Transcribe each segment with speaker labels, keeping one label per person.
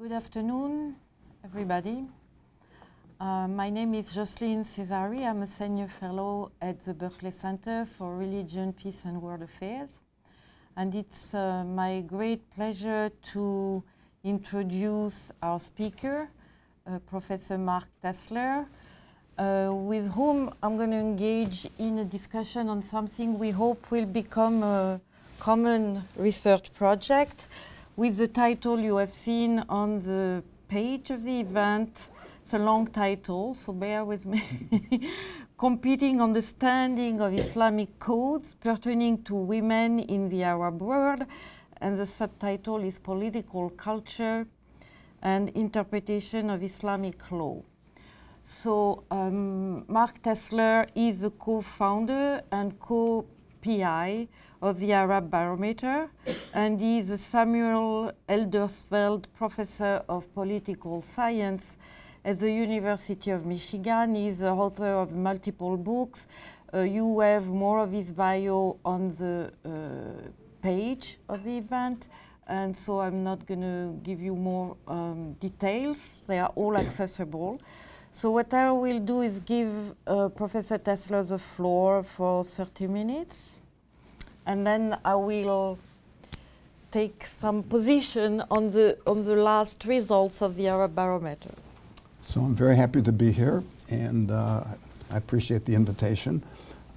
Speaker 1: Good afternoon, everybody. Uh, my name is Jocelyne Cesari. I'm a senior fellow at the Berkley Center for Religion, Peace, and World Affairs. And it's uh, my great pleasure to introduce our speaker, uh, Professor Mark Tessler, uh, with whom I'm going to engage in a discussion on something we hope will become a common research project with the title you have seen on the page of the event. It's a long title, so bear with me. Competing Understanding of Islamic Codes Pertaining to Women in the Arab World. And the subtitle is Political Culture and Interpretation of Islamic Law. So um, Mark Tessler is the co-founder and co-PI of the Arab Barometer, and he's a Samuel Eldersveld Professor of Political Science at the University of Michigan. He's the author of multiple books. Uh, you have more of his bio on the uh, page of the event, and so I'm not going to give you more um, details. They are all accessible. So what I will do is give uh, Professor Tessler the floor for 30 minutes and then I will take some position on the on the last results of the Arab Barometer.
Speaker 2: So I'm very happy to be here, and uh, I appreciate the invitation.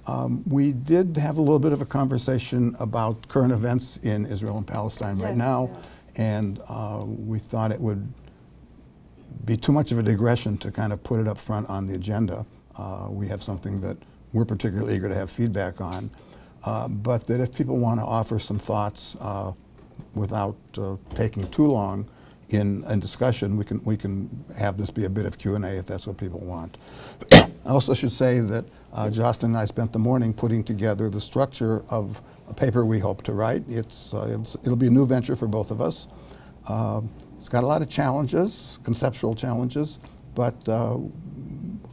Speaker 2: Um, we did have a little bit of a conversation about current events in Israel and Palestine yes, right now, yeah. and uh, we thought it would be too much of a digression to kind of put it up front on the agenda. Uh, we have something that we're particularly eager to have feedback on. Uh, but that if people want to offer some thoughts uh, without uh, taking too long in, in discussion, we can, we can have this be a bit of Q&A if that's what people want. I also should say that uh, Jocelyne and I spent the morning putting together the structure of a paper we hope to write. It's, uh, it's it'll be a new venture for both of us. It's got a lot of challenges, conceptual challenges, but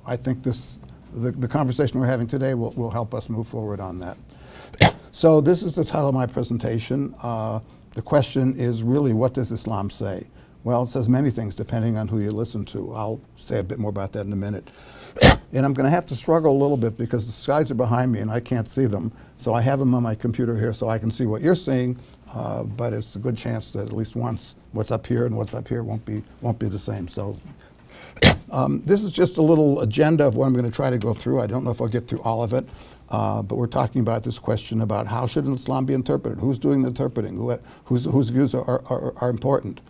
Speaker 2: I think this, the, the conversation we're having today will, will help us move forward on that. So this is the title of my presentation. Uh, the question is really, what does Islam say? Well, it says many things depending on who you listen to. I'll say a bit more about that in a minute. and I'm going to have to struggle a little bit because the slides are behind me and I can't see them. So I have them on my computer here so I can see what you're seeing, uh, but it's a good chance that at least once what's up here and what's up here won't be, won't be the same. So um, this is just a little agenda of what I'm going to try to go through. I don't know if I'll get through all of it. Uh, but we're talking about this question about how should Islam be interpreted? Who's doing the interpreting? Who, whose, whose views are, are, are important?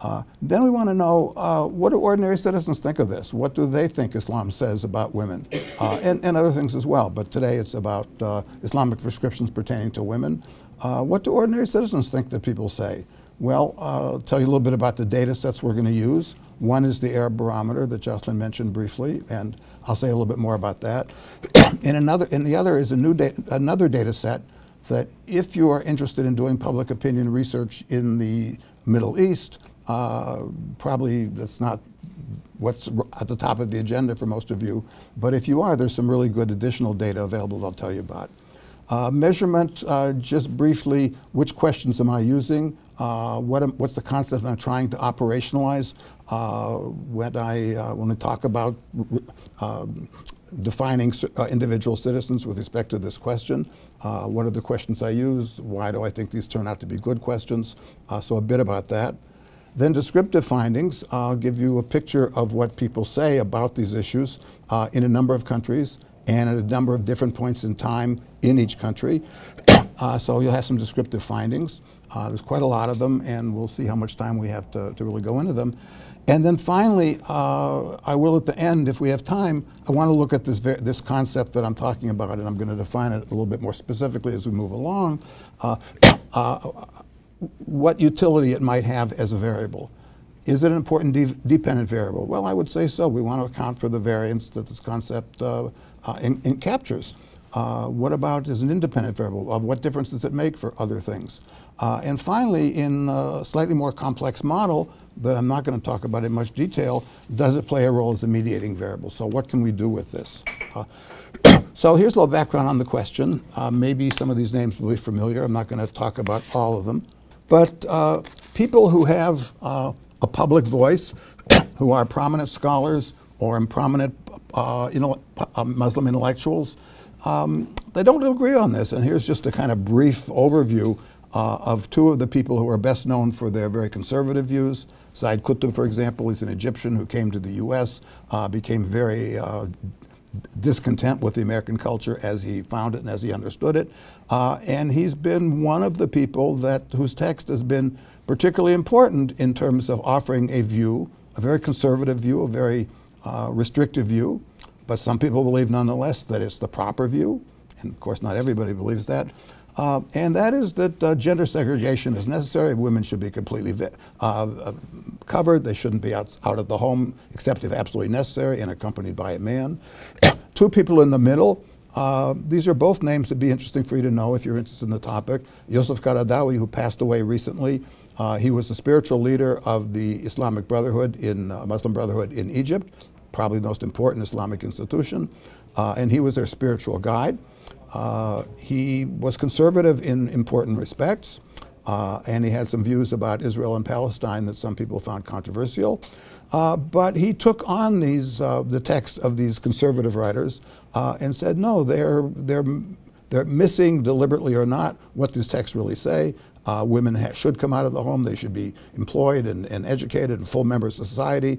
Speaker 2: Uh, then we want to know uh, what do ordinary citizens think of this? What do they think Islam says about women? Uh, and, and, other things as well. But today it's about uh, Islamic prescriptions pertaining to women. Uh, what do ordinary citizens think that people say? Well, I'll tell you a little bit about the data sets we're going to use. One is the Arab Barometer that Jocelyne mentioned briefly, and I'll say a little bit more about that. and another, and the other is a new another data set that if you are interested in doing public opinion research in the Middle East, uh, probably that's not what's at the top of the agenda for most of you. But if you are, there's some really good additional data available I'll tell you about. Uh, measurement, uh, just briefly, which questions am I using? Uh, what am, what's the concept I'm trying to operationalize when I uh, when we talk about um, defining uh, individual citizens with respect to this question? what are the questions I use? Why do I think these turn out to be good questions? so a bit about that. Then descriptive findings. I'll give you a picture of what people say about these issues in a number of countries and at a number of different points in time in each country. Uh, so you'll have some descriptive findings. Uh, there's quite a lot of them, and we'll see how much time we have to, to really go into them. And then finally, uh, I will at the end, if we have time, I want to look at this, this concept that I'm talking about, and I'm going to define it a little bit more specifically as we move along, uh, uh, what utility it might have as a variable. Is it an important de dependent variable? Well, I would say so. We want to account for the variance that this concept uh, uh, in, in captures. Uh, what about as an independent variable? Of what difference does it make for other things? Uh, and finally, in a slightly more complex model that I'm not going to talk about in much detail, does it play a role as a mediating variable? So what can we do with this? Uh, so here's a little background on the question. Uh, maybe some of these names will be familiar. I'm not going to talk about all of them. But uh, people who have uh, a public voice, who are prominent scholars or prominent Muslim intellectuals. Um, they don't agree on this, and here's just a kind of brief overview uh, of two of the people who are best known for their very conservative views. Said Qutb, for example, is an Egyptian who came to the U.S., uh, became very uh, discontent with the American culture as he found it and as he understood it. Uh, and he's been one of the people that whose text has been particularly important in terms of offering a view, a very conservative view, a very uh, restrictive view. But some people believe nonetheless that it's the proper view. And of course, not everybody believes that. Uh, and that is that uh, gender segregation is necessary. Women should be completely uh, uh, covered. They shouldn't be out, out of the home except if absolutely necessary and accompanied by a man. Two people in the middle. Uh, these are both names that'd be interesting for you to know if you're interested in the topic. Yusuf Qaradawi, who passed away recently, uh, he was the spiritual leader of the Islamic Brotherhood in Muslim Brotherhood in Egypt, probably the most important Islamic institution, and he was their spiritual guide. Uh, he was conservative in important respects, uh, and he had some views about Israel and Palestine that some people found controversial. Uh, but he took on these, uh, the text of these conservative writers uh, and said, no, they're, they're, they're missing, deliberately or not, what these texts really say. Uh, women should come out of the home. They should be employed and, and educated and full members of society.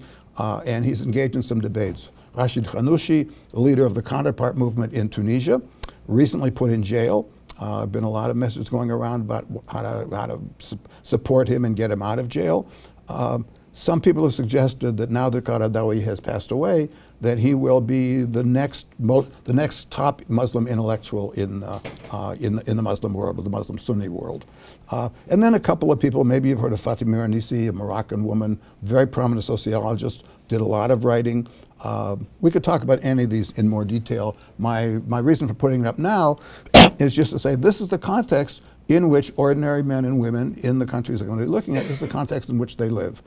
Speaker 2: And he's engaged in some debates. Rashid Ghannouchi, the leader of the counterpart movement in Tunisia, recently put in jail. Uh, been a lot of messages going around about how to, how to su support him and get him out of jail. Uh, some people have suggested that now that Qaradawi has passed away, that he will be the next the next top Muslim intellectual in uh, uh, in, in the Muslim world, or the Muslim Sunni world. Uh, and then a couple of people, maybe you've heard of Fatima Mernissi, a Moroccan woman, very prominent sociologist, did a lot of writing. Uh, we could talk about any of these in more detail. My, my reason for putting it up now is just to say this is the context in which ordinary men and women in the countries I'm going to be looking at, this is the context in which they live.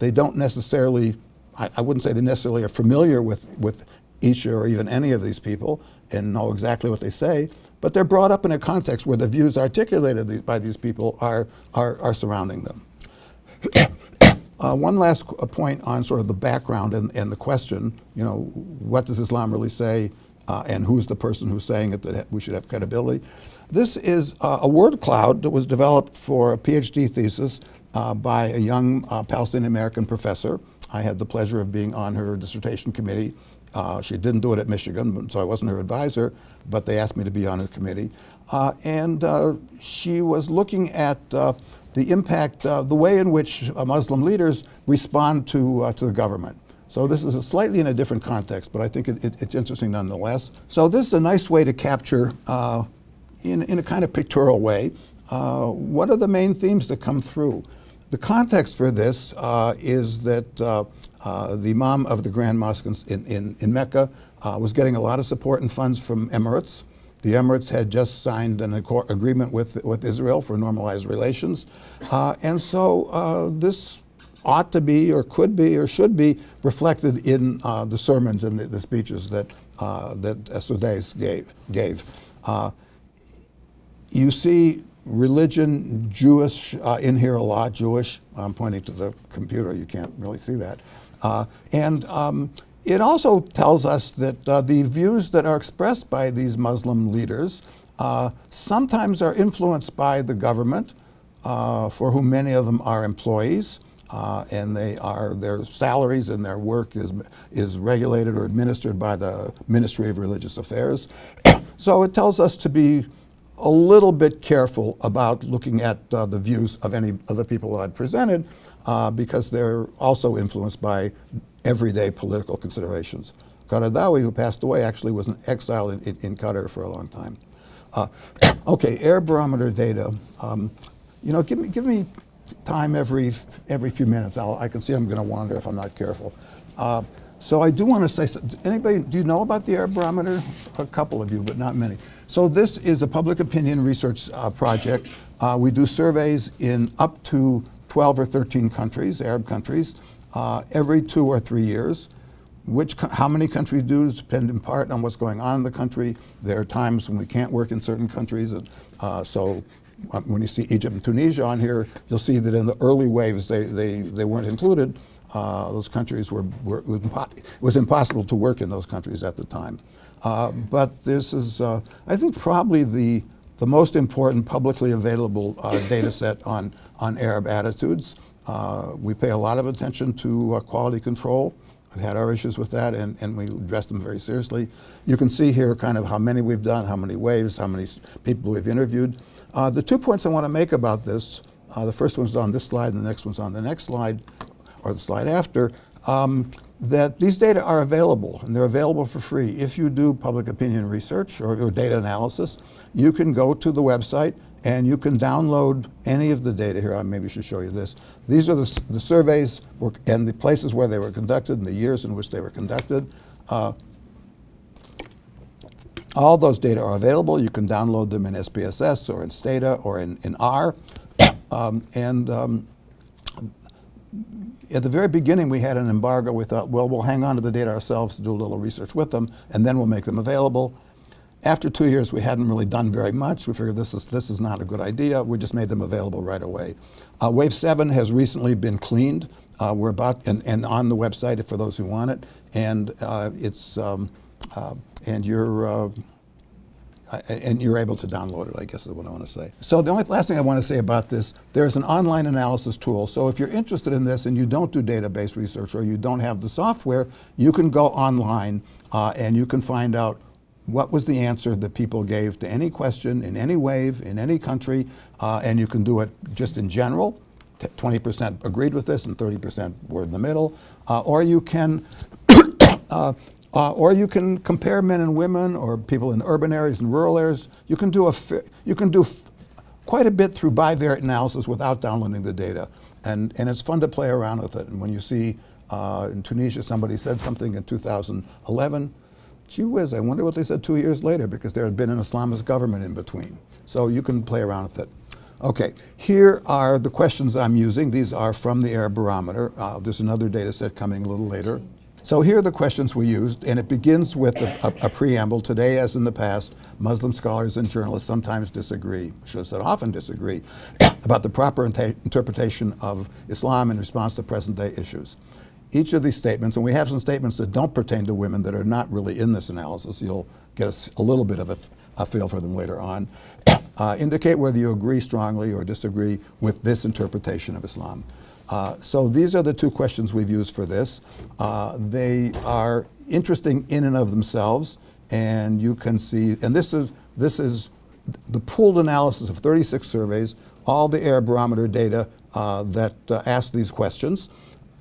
Speaker 2: They don't necessarily, I, I wouldn't say they necessarily are familiar with, with each or even any of these people and know exactly what they say, but they're brought up in a context where the views articulated by these people are, are, are surrounding them. Uh, one last point on sort of the background and, and, the question, you know, what does Islam really say uh, and who's the person who's saying it that we should have credibility? This is uh, a word cloud that was developed for a PhD thesis uh, by a young uh, Palestinian American professor. I had the pleasure of being on her dissertation committee. Uh, she didn't do it at Michigan, so I wasn't her advisor, but they asked me to be on her committee. and she was looking at the impact, uh, the way in which uh, Muslim leaders respond to, uh, to the government. So this is a slightly in a different context, but I think it, it, it's interesting nonetheless. So this is a nice way to capture, uh, in, in a kind of pictorial way, uh, what are the main themes that come through. The context for this uh, is that the Imam of the Grand Mosque in, in, in Mecca was getting a lot of support and funds from Emirates. The Emirates had just signed an agreement with, with Israel for normalized relations. Uh, and so uh, this ought to be, or could be, or should be reflected in uh, the sermons and the, the speeches that, uh, that Sudais gave. gave. Uh, you see religion, Jewish, uh, in here a lot, Jewish. I'm pointing to the computer, you can't really see that. and um, it also tells us that uh, the views that are expressed by these Muslim leaders uh, sometimes are influenced by the government, uh, for whom many of them are employees, uh, and they are their salaries and their work is is regulated or administered by the Ministry of Religious Affairs. so it tells us to be a little bit careful about looking at uh, the views of any of the people that I've presented, uh, because they're also influenced by everyday political considerations. Qaradawi, who passed away, actually was an exile in, in, in Qatar for a long time. Uh, okay, Arab barometer data. Um, you know, give me, give me time every, every few minutes. I'll, i can see I'm going to wander if I'm not careful. So I do want to say, anybody, do you know about the Arab barometer? A couple of you, but not many. So this is a public opinion research uh, project. Uh, we do surveys in up to 12 or 13 countries, Arab countries uh, every two or three years. Which, how many countries do depend in part on what's going on in the country. There are times when we can't work in certain countries, uh, so uh, when you see Egypt and Tunisia on here, you'll see that in the early waves they, they, they weren't included. Uh, those countries were, were it, was impossible to work in those countries at the time. Uh, but this is, uh, I think, probably the, the most important publicly available uh, data set on, on Arab attitudes. Uh, we pay a lot of attention to quality control. We've had our issues with that, and, and we address them very seriously. You can see here kind of how many we've done, how many waves, how many people we've interviewed. Uh, the two points I want to make about this, uh, the first one's on this slide, and the next one's on the next slide, or the slide after, um, that these data are available, and they're available for free. If you do public opinion research or, or data analysis, you can go to the website and you can download any of the data here. I maybe should show you this. These are the, the surveys and the places where they were conducted and the years in which they were conducted. Uh, all those data are available. You can download them in SPSS or in Stata or in, in R. Um, and um, at the very beginning, we had an embargo. We thought, well, we'll hang on to the data ourselves to do a little research with them, and then we'll make them available. After two years, we hadn't really done very much. We figured this is, this is not a good idea. We just made them available right away. Uh, Wave 7 has recently been cleaned. Uh, we're about, and, and, on the website for those who want it. And uh, it's, um, uh, and you're, uh, and you're able to download it, I guess is what I want to say. So the only last thing I want to say about this, there's an online analysis tool. So if you're interested in this and you don't do database research or you don't have the software, you can go online uh, and you can find out what was the answer that people gave to any question in any wave in any country, uh, and you can do it just in general. 20% agreed with this and 30% were in the middle. Uh, or you can uh, or you can compare men and women or people in urban areas and rural areas. You can do, a you can do quite a bit through bivariate analysis without downloading the data. And, and it's fun to play around with it. And when you see uh, in Tunisia somebody said something in 2011, gee whiz, I wonder what they said two years later because there had been an Islamist government in between. So you can play around with it. Okay, here are the questions I'm using. These are from the Arab Barometer. Uh, there's another data set coming a little later. So here are the questions we used, and it begins with a, a, a, preamble. Today, as in the past, Muslim scholars and journalists sometimes disagree, should have said often disagree, about the proper interpretation of Islam in response to present day issues each of these statements, and we have some statements that don't pertain to women that are not really in this analysis, you'll get a, a little bit of a, a, feel for them later on, uh, indicate whether you agree strongly or disagree with this interpretation of Islam. Uh, so these are the two questions we've used for this. Uh, they are interesting in and of themselves, and you can see, and this is, this is the pooled analysis of 36 surveys, all the Arab barometer data uh, that uh, ask these questions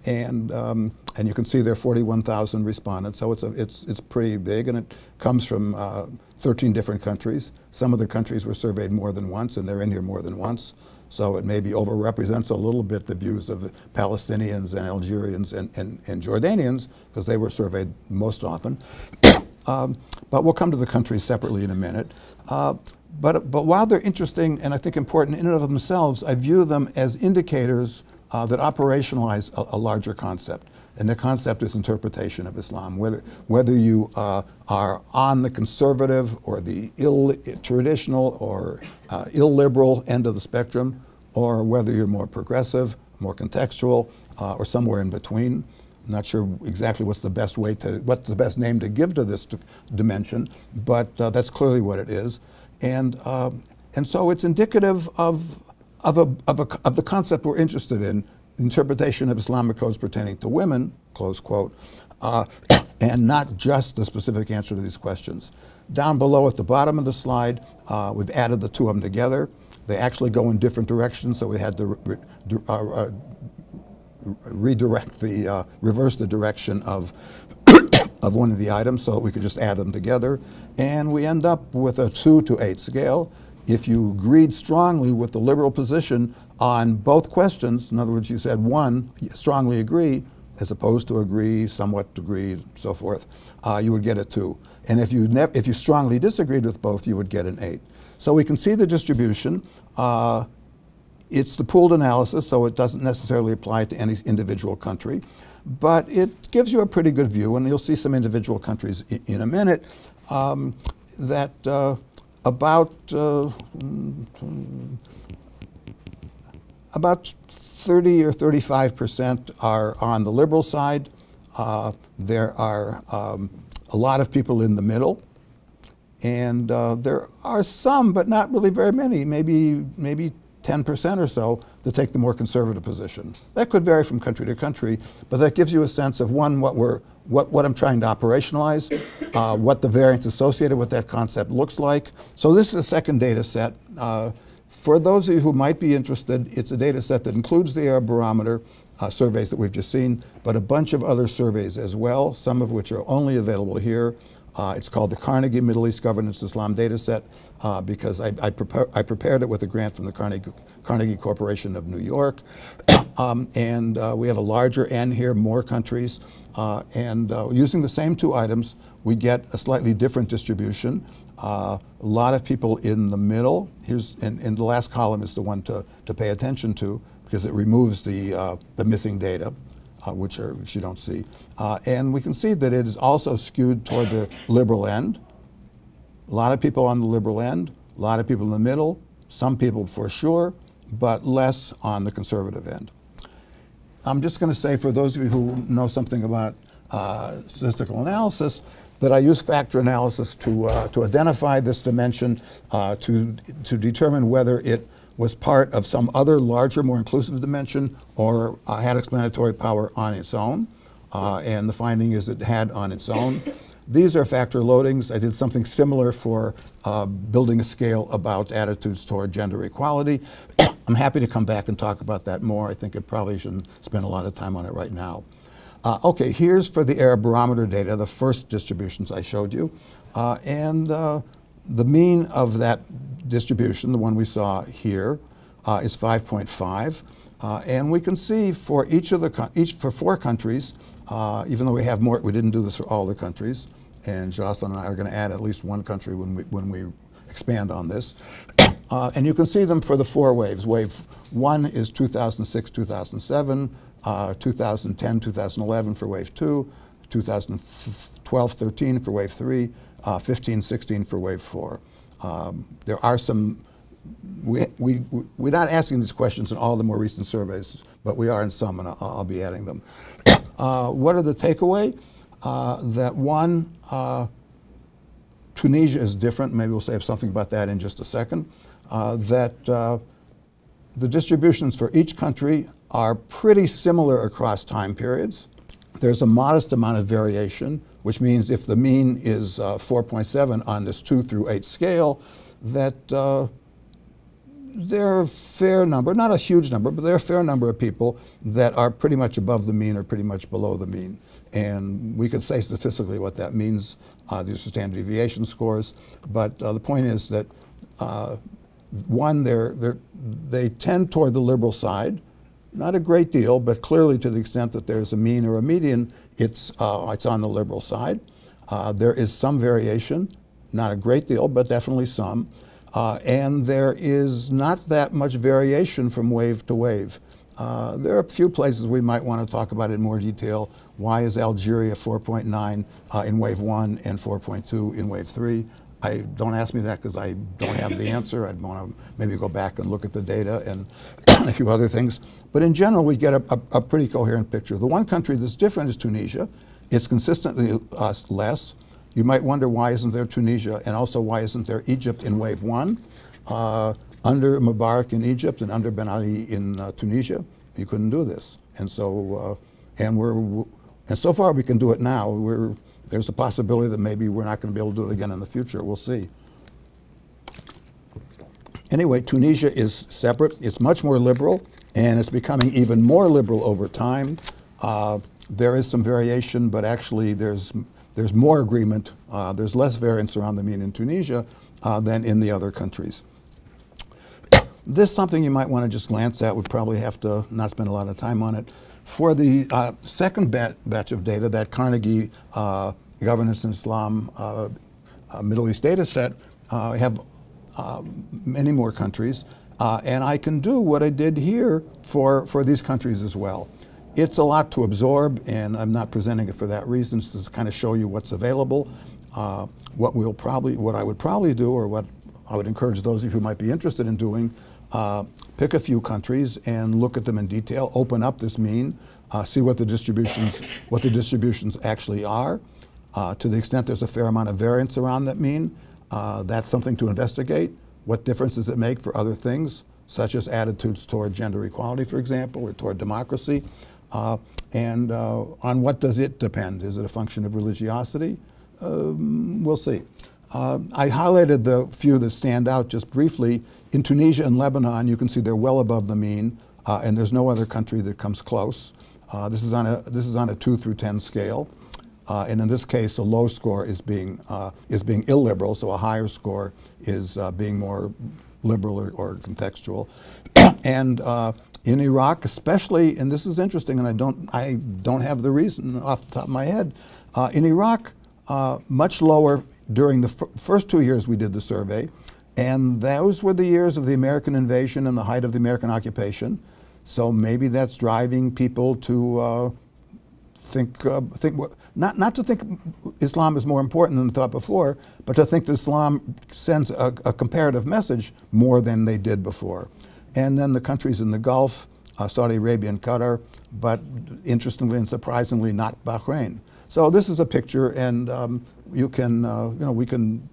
Speaker 2: and um, and you can see there are 41,000 respondents. So it's a, it's it's pretty big, and it comes from uh, 13 different countries. Some of the countries were surveyed more than once, and they're in here more than once. So it maybe overrepresents a little bit the views of Palestinians and Algerians and, and, and Jordanians because they were surveyed most often. um, but we'll come to the countries separately in a minute. Uh, but, but while they're interesting and I think important in and of themselves, I view them as indicators uh, that operationalize a, a, larger concept. And the concept is interpretation of Islam. Whether, whether you uh, are on the conservative or the ill traditional or uh, illiberal end of the spectrum, or whether you're more progressive, more contextual, uh, or somewhere in between. I'm not sure exactly what's the best way to, what's the best name to give to this dimension, but uh, that's clearly what it is. And, um, and so it's indicative of of, a, of, a, of the concept we're interested in, interpretation of Islamic codes pertaining to women, close quote, uh, and not just the specific answer to these questions. Down below at the bottom of the slide, uh, we've added the two of them together. They actually go in different directions, so we had to re uh, uh, redirect the, uh, reverse the direction of, of one of the items so we could just add them together. And we end up with a two to eight scale if you agreed strongly with the liberal position on both questions, in other words, you said one, strongly agree, as opposed to agree, somewhat agree, so forth, uh, you would get a two. And if you, if you strongly disagreed with both, you would get an eight. So we can see the distribution. Uh, it's the pooled analysis, so it doesn't necessarily apply to any individual country. But it gives you a pretty good view, and you'll see some individual countries in a minute, um, that uh, about uh, about 30 or 35 percent are on the liberal side. Uh, there are um, a lot of people in the middle, and uh, there are some, but not really very many, maybe maybe 10 percent or so, that take the more conservative position. That could vary from country to country, but that gives you a sense of one what we're what, what I'm trying to operationalize, uh, what the variance associated with that concept looks like. So this is a second data set. For those of you who might be interested, it's a data set that includes the Arab Barometer uh, surveys that we've just seen, but a bunch of other surveys as well, some of which are only available here. Uh, it's called the Carnegie Middle East Governance Islam Data Set uh, because I, I, prepare, I, prepared it with a grant from the Carnegie, Carnegie Corporation of New York. um, and uh, we have a larger N here, more countries. Uh, and uh, using the same two items, we get a slightly different distribution. Uh, a lot of people in the middle. Here's and, the last column is the one to, to pay attention to because it removes the, uh, the missing data, uh, which, are, which you don't see. Uh, and we can see that it is also skewed toward the liberal end. A lot of people on the liberal end, a lot of people in the middle, some people for sure, but less on the conservative end. I'm just going to say for those of you who know something about uh, statistical analysis, that I use factor analysis to, uh, to identify this dimension, uh, to, to determine whether it was part of some other larger, more inclusive dimension or uh, had explanatory power on its own. Uh, and the finding is it had on its own. These are factor loadings. I did something similar for uh, building a scale about attitudes toward gender equality. I'm happy to come back and talk about that more. I think I probably shouldn't spend a lot of time on it right now. Uh, okay, here's for the Arab barometer data, the first distributions I showed you. Uh, and uh, the mean of that distribution, the one we saw here, uh, is 5.5. Uh, and we can see for each of the, each for four countries, uh, even though we have more, we didn't do this for all the countries, and Jocelyne and I are going to add at least one country when we, when we expand on this. And you can see them for the four waves. Wave one is 2006, 2007, uh, 2010, 2011 for wave two, 2012, 13 for wave three, uh, 15, 16 for wave four. Um, there are some, we, we, we're not asking these questions in all the more recent surveys, but we are in some, and I'll, I'll be adding them. Uh, what are the takeaway? Uh, that one, uh, Tunisia is different. Maybe we'll say something about that in just a second. That the distributions for each country are pretty similar across time periods. There's a modest amount of variation, which means if the mean is uh, 4.7 on this 2 through 8 scale, that uh, there are a fair number, not a huge number, but there are a fair number of people that are pretty much above the mean or pretty much below the mean. And we could say statistically what that means. Uh, these are standard deviation scores. But uh, the point is that, uh, one, they're, they're, they tend toward the liberal side. Not a great deal, but clearly to the extent that there's a mean or a median, it's, uh, it's on the liberal side. Uh, there is some variation, not a great deal, but definitely some. Uh, and there is not that much variation from wave to wave. Uh, there are a few places we might want to talk about in more detail. Why is Algeria 4.9 uh, in wave one and 4.2 in wave three? I don't ask me that because I don't have the answer. I'd want to maybe go back and look at the data and a few other things. But in general, we get a, a, a, pretty coherent picture. The one country that's different is Tunisia. It's consistently uh, less. You might wonder why isn't there Tunisia and also why isn't there Egypt in wave one? Uh, under Mubarak in Egypt and under Ben Ali in uh, Tunisia, you couldn't do this. And so, uh, and we're, and so far we can do it now. We're there's a possibility that maybe we're not going to be able to do it again in the future. We'll see. Anyway, Tunisia is separate. It's much more liberal, and it's becoming even more liberal over time. Uh, there is some variation, but actually there's, there's more agreement. Uh, there's less variance around the mean in Tunisia uh, than in the other countries. this is something you might want to just glance at. We'd probably have to not spend a lot of time on it. For the uh, second bat batch of data, that Carnegie uh, Governance in Islam uh, uh, Middle East data set, uh, I have many more countries. and I can do what I did here for, for these countries as well. It's a lot to absorb, and I'm not presenting it for that reason, it's to kind of show you what's available. what we'll probably, what I would probably do, or what I would encourage those of you who might be interested in doing, uh, pick a few countries and look at them in detail, open up this mean, uh, see what the distributions, what the distributions actually are. Uh, to the extent there's a fair amount of variance around that mean, uh, that's something to investigate. What difference does it make for other things, such as attitudes toward gender equality, for example, or toward democracy? Uh, and uh, on what does it depend? Is it a function of religiosity? Um, we'll see. Uh, I highlighted the few that stand out just briefly. In Tunisia and Lebanon, you can see they're well above the mean, uh, and there's no other country that comes close. Uh, this is on a this is on a two through ten scale, uh, and in this case, a low score is being uh, is being illiberal, so a higher score is uh, being more liberal or, or contextual. and in Iraq, especially, and this is interesting, and I don't I don't have the reason off the top of my head. in Iraq, much lower during the first two years we did the survey, and those were the years of the American invasion and the height of the American occupation. So maybe that's driving people to uh, think, uh, think not, not to think Islam is more important than thought before, but to think that Islam sends a, a comparative message more than they did before. And then the countries in the Gulf, uh, Saudi Arabia and Qatar, but interestingly and surprisingly not Bahrain. So this is a picture, and um, you can, uh, you know, we can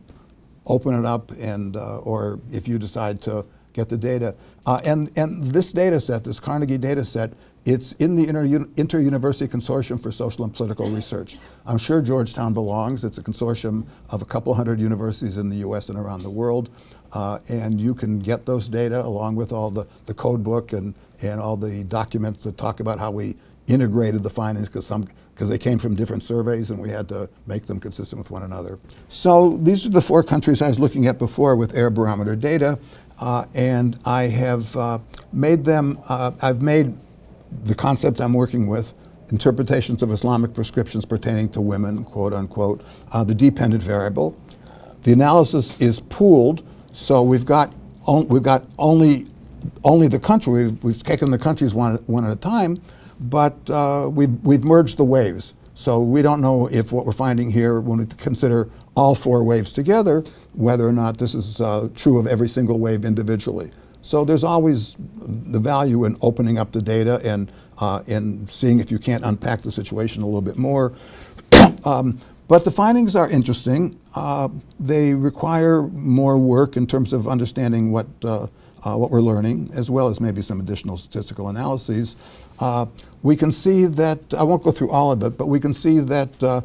Speaker 2: open it up, and uh, or if you decide to get the data. Uh, and and this data set, this Carnegie data set, it's in the Inter University Consortium for Social and Political Research. I'm sure Georgetown belongs. It's a consortium of a couple hundred universities in the U.S. and around the world. Uh, and you can get those data along with all the, the code book and, and all the documents that talk about how we integrated the findings because some because they came from different surveys and we had to make them consistent with one another. So these are the four countries I was looking at before with Arab barometer data, uh, and I have uh, made them. Uh, I've made the concept I'm working with interpretations of Islamic prescriptions pertaining to women, quote unquote, uh, the dependent variable. The analysis is pooled, so we've got we've got only only the country. We've, we've taken the countries one, one at a time but uh, we've, we've merged the waves. So we don't know if what we're finding here, when we consider all four waves together, whether or not this is uh, true of every single wave individually. So there's always the value in opening up the data and uh, in seeing if you can't unpack the situation a little bit more. um, but the findings are interesting. Uh, they require more work in terms of understanding what, uh, uh, what we're learning, as well as maybe some additional statistical analyses. Uh, we can see that, I won't go through all of it, but we can see that uh,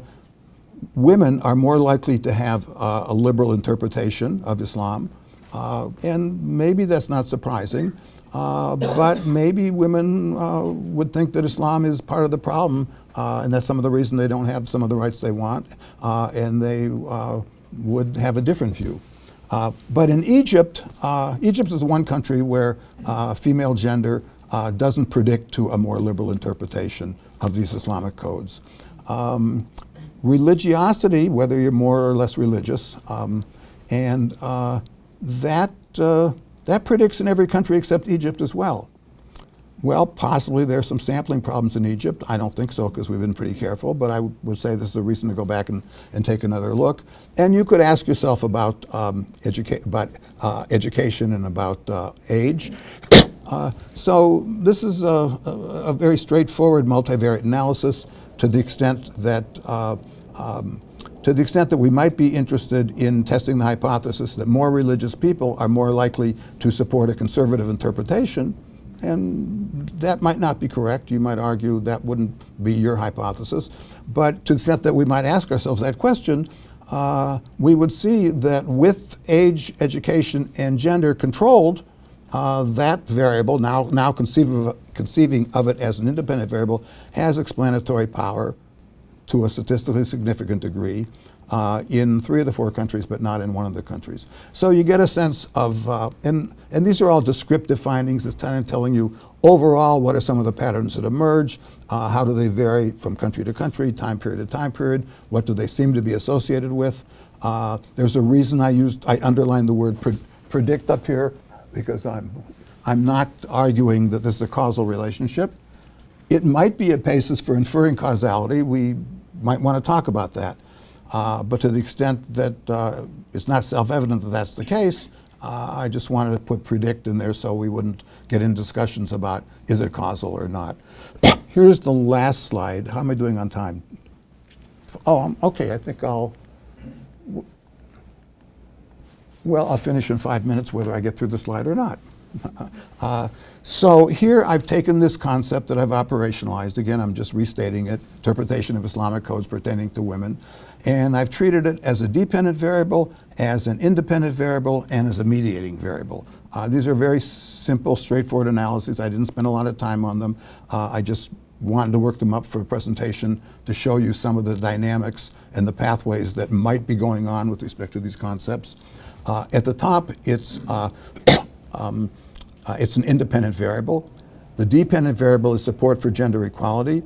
Speaker 2: women are more likely to have uh, a liberal interpretation of Islam. Uh, and maybe that's not surprising. Uh, but maybe women uh, would think that Islam is part of the problem, and that's some of the reason they don't have some of the rights they want, and they would have a different view. but in Egypt, Egypt is one country where female gender uh, doesn't predict to a more liberal interpretation of these Islamic codes. Um, religiosity, whether you're more or less religious, um, and uh, that, uh, that predicts in every country except Egypt as well. Well, possibly there's some sampling problems in Egypt. I don't think so because we've been pretty careful, but I would say this is a reason to go back and, and take another look. And you could ask yourself about, um, educa about uh, education and about uh, age. Uh, so this is a, a, very straightforward multivariate analysis to the extent that uh, um, to the extent that we might be interested in testing the hypothesis that more religious people are more likely to support a conservative interpretation, and that might not be correct. You might argue that wouldn't be your hypothesis. But to the extent that we might ask ourselves that question, uh, we would see that with age, education, and gender controlled, uh, that variable, now, now conceiving of, conceiving of it as an independent variable, has explanatory power to a statistically significant degree uh, in three of the four countries, but not in one of the countries. So you get a sense of, uh, and, and these are all descriptive findings. It's kind of telling you overall what are some of the patterns that emerge, uh, how do they vary from country to country, time period to time period, what do they seem to be associated with. Uh, there's a reason I used, I underlined the word pre predict up here because I'm, I'm not arguing that this is a causal relationship. It might be a basis for inferring causality. We might want to talk about that. Uh, but to the extent that uh, it's not self-evident that that's the case, uh, I just wanted to put predict in there so we wouldn't get in discussions about is it causal or not. Here's the last slide. How am I doing on time? Oh, okay, I think I'll, well, I'll finish in five minutes whether I get through the slide or not. Uh, so here I've taken this concept that I've operationalized. Again, I'm just restating it, interpretation of Islamic codes pertaining to women. And I've treated it as a dependent variable, as an independent variable, and as a mediating variable. Uh, these are very simple, straightforward analyses. I didn't spend a lot of time on them. Uh, I just wanted to work them up for a presentation to show you some of the dynamics and the pathways that might be going on with respect to these concepts. Uh, at the top, it's uh, um, uh, it's an independent variable. The dependent variable is support for gender equality.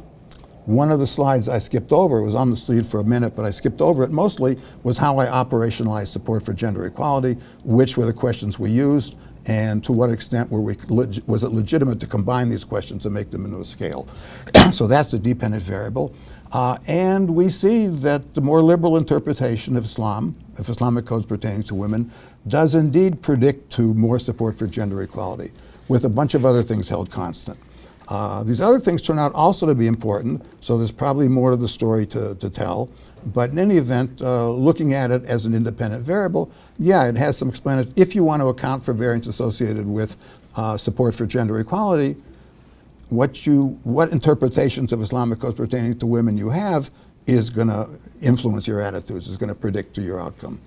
Speaker 2: One of the slides I skipped over, was on the slide for a minute, but I skipped over it mostly, was how I operationalized support for gender equality, which were the questions we used, and to what extent were we, was it legitimate to combine these questions and make them into a scale. so that's a dependent variable. Uh, and we see that the more liberal interpretation of Islam, of Islamic codes pertaining to women, does indeed predict to more support for gender equality, with a bunch of other things held constant. Uh, these other things turn out also to be important, so there's probably more to the story to, to tell. But in any event, uh, looking at it as an independent variable, yeah, it has some explanation. If you want to account for variance associated with uh, support for gender equality, what you what interpretations of Islamic codes pertaining to women you have is going to influence your attitudes, is going to predict to your outcome.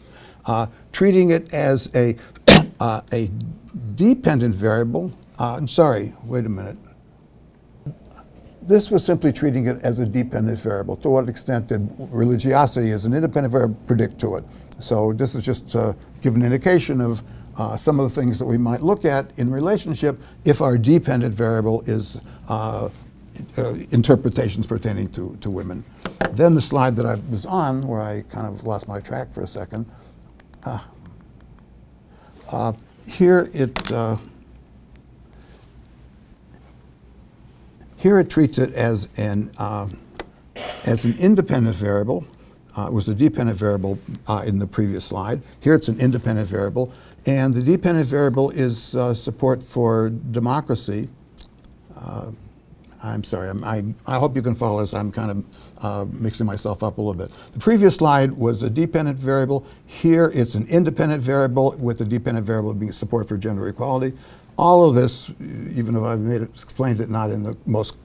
Speaker 2: Uh, treating it as a uh, a dependent variable. Uh, I'm sorry, wait a minute. This was simply treating it as a dependent variable. To what extent did religiosity as an independent variable predict to it? So this is just to give an indication of uh, some of the things that we might look at in relationship if our dependent variable is uh, uh, interpretations pertaining to, to women. Then the slide that I was on, where I kind of lost my track for a second, uh, uh, here it uh, here it treats it as an uh, as an independent variable. Uh, it was a dependent variable in the previous slide. Here it's an independent variable, and the dependent variable is support for democracy. I'm sorry, I'm, I, I hope you can follow this. I'm kind of uh, mixing myself up a little bit. The previous slide was a dependent variable. Here it's an independent variable with the dependent variable being support for gender equality. All of this, even if I've made it, explained it not in the most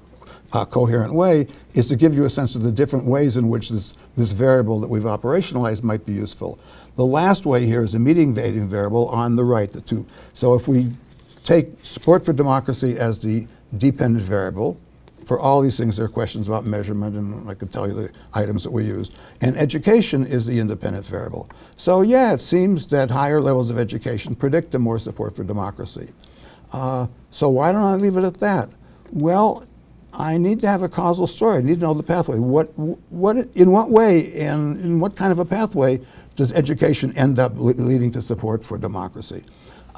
Speaker 2: uh, coherent way, is to give you a sense of the different ways in which this, this variable that we've operationalized might be useful. The last way here is a mediating variable on the right, the two. So if we take support for democracy as the dependent variable, for all these things, there are questions about measurement, and I could tell you the items that we used. And education is the independent variable. So, yeah, it seems that higher levels of education predict a more support for democracy. Uh, so, why don't I leave it at that? Well, I need to have a causal story. I need to know the pathway. What, what, in what way and in what kind of a pathway does education end up le leading to support for democracy?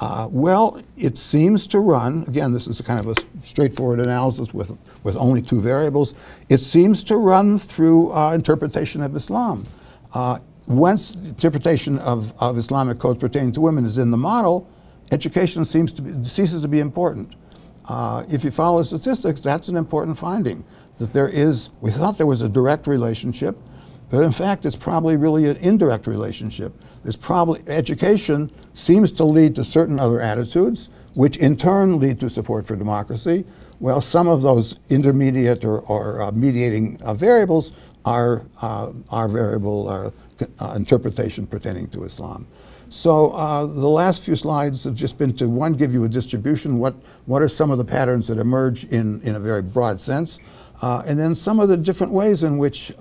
Speaker 2: Uh, well, it seems to run, again, this is a kind of a straightforward analysis with, with only two variables. It seems to run through uh, interpretation of Islam. Uh, once interpretation of, of Islamic codes pertaining to women is in the model, education seems to be, ceases to be important. Uh, if you follow statistics, that's an important finding, that there is, we thought there was a direct relationship, but in fact, it's probably really an indirect relationship. There's probably education seems to lead to certain other attitudes, which in turn lead to support for democracy. Well, some of those intermediate or, or uh, mediating uh, variables are, uh, variable uh, uh, interpretation pertaining to Islam. So uh, the last few slides have just been to, one, give you a distribution, what, what are some of the patterns that emerge in, in a very broad sense, and then some of the different ways in which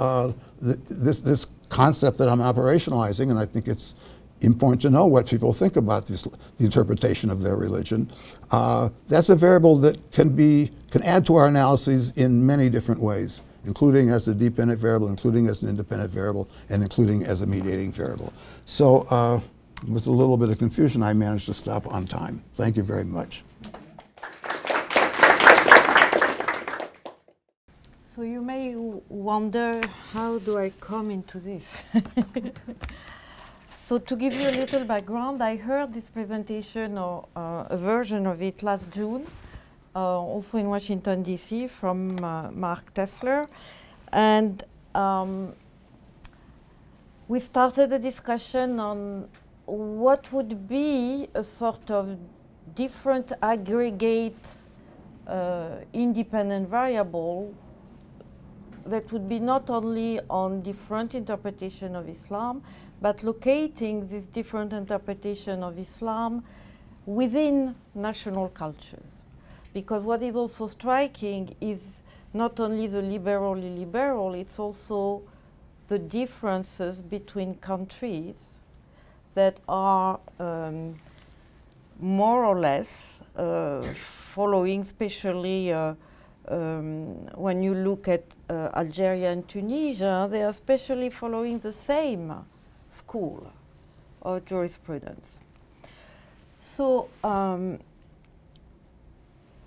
Speaker 2: th this, this concept that I'm operationalizing, and I think it's important to know what people think about this, the interpretation of their religion. Uh, that's a variable that can be can add to our analyses in many different ways, including as a dependent variable, including as an independent variable, and including as a mediating variable. So, uh, with a little bit of confusion, I managed to stop on time. Thank you very much.
Speaker 1: So you may wonder how do I come into this? so to give you a little background, I heard this presentation or uh, a version of it last June, uh, also in Washington D.C. from uh, Mark Tessler, and um, we started a discussion on what would be a sort of different aggregate uh, independent variable that would be not only on different interpretation of Islam, but locating this different interpretation of Islam within national cultures. Because what is also striking is not only the liberal liberal, it's also the differences between countries that are um, more or less uh, following, especially uh, um, when you look at uh, Algeria and Tunisia, they are especially following the same school of jurisprudence. So um,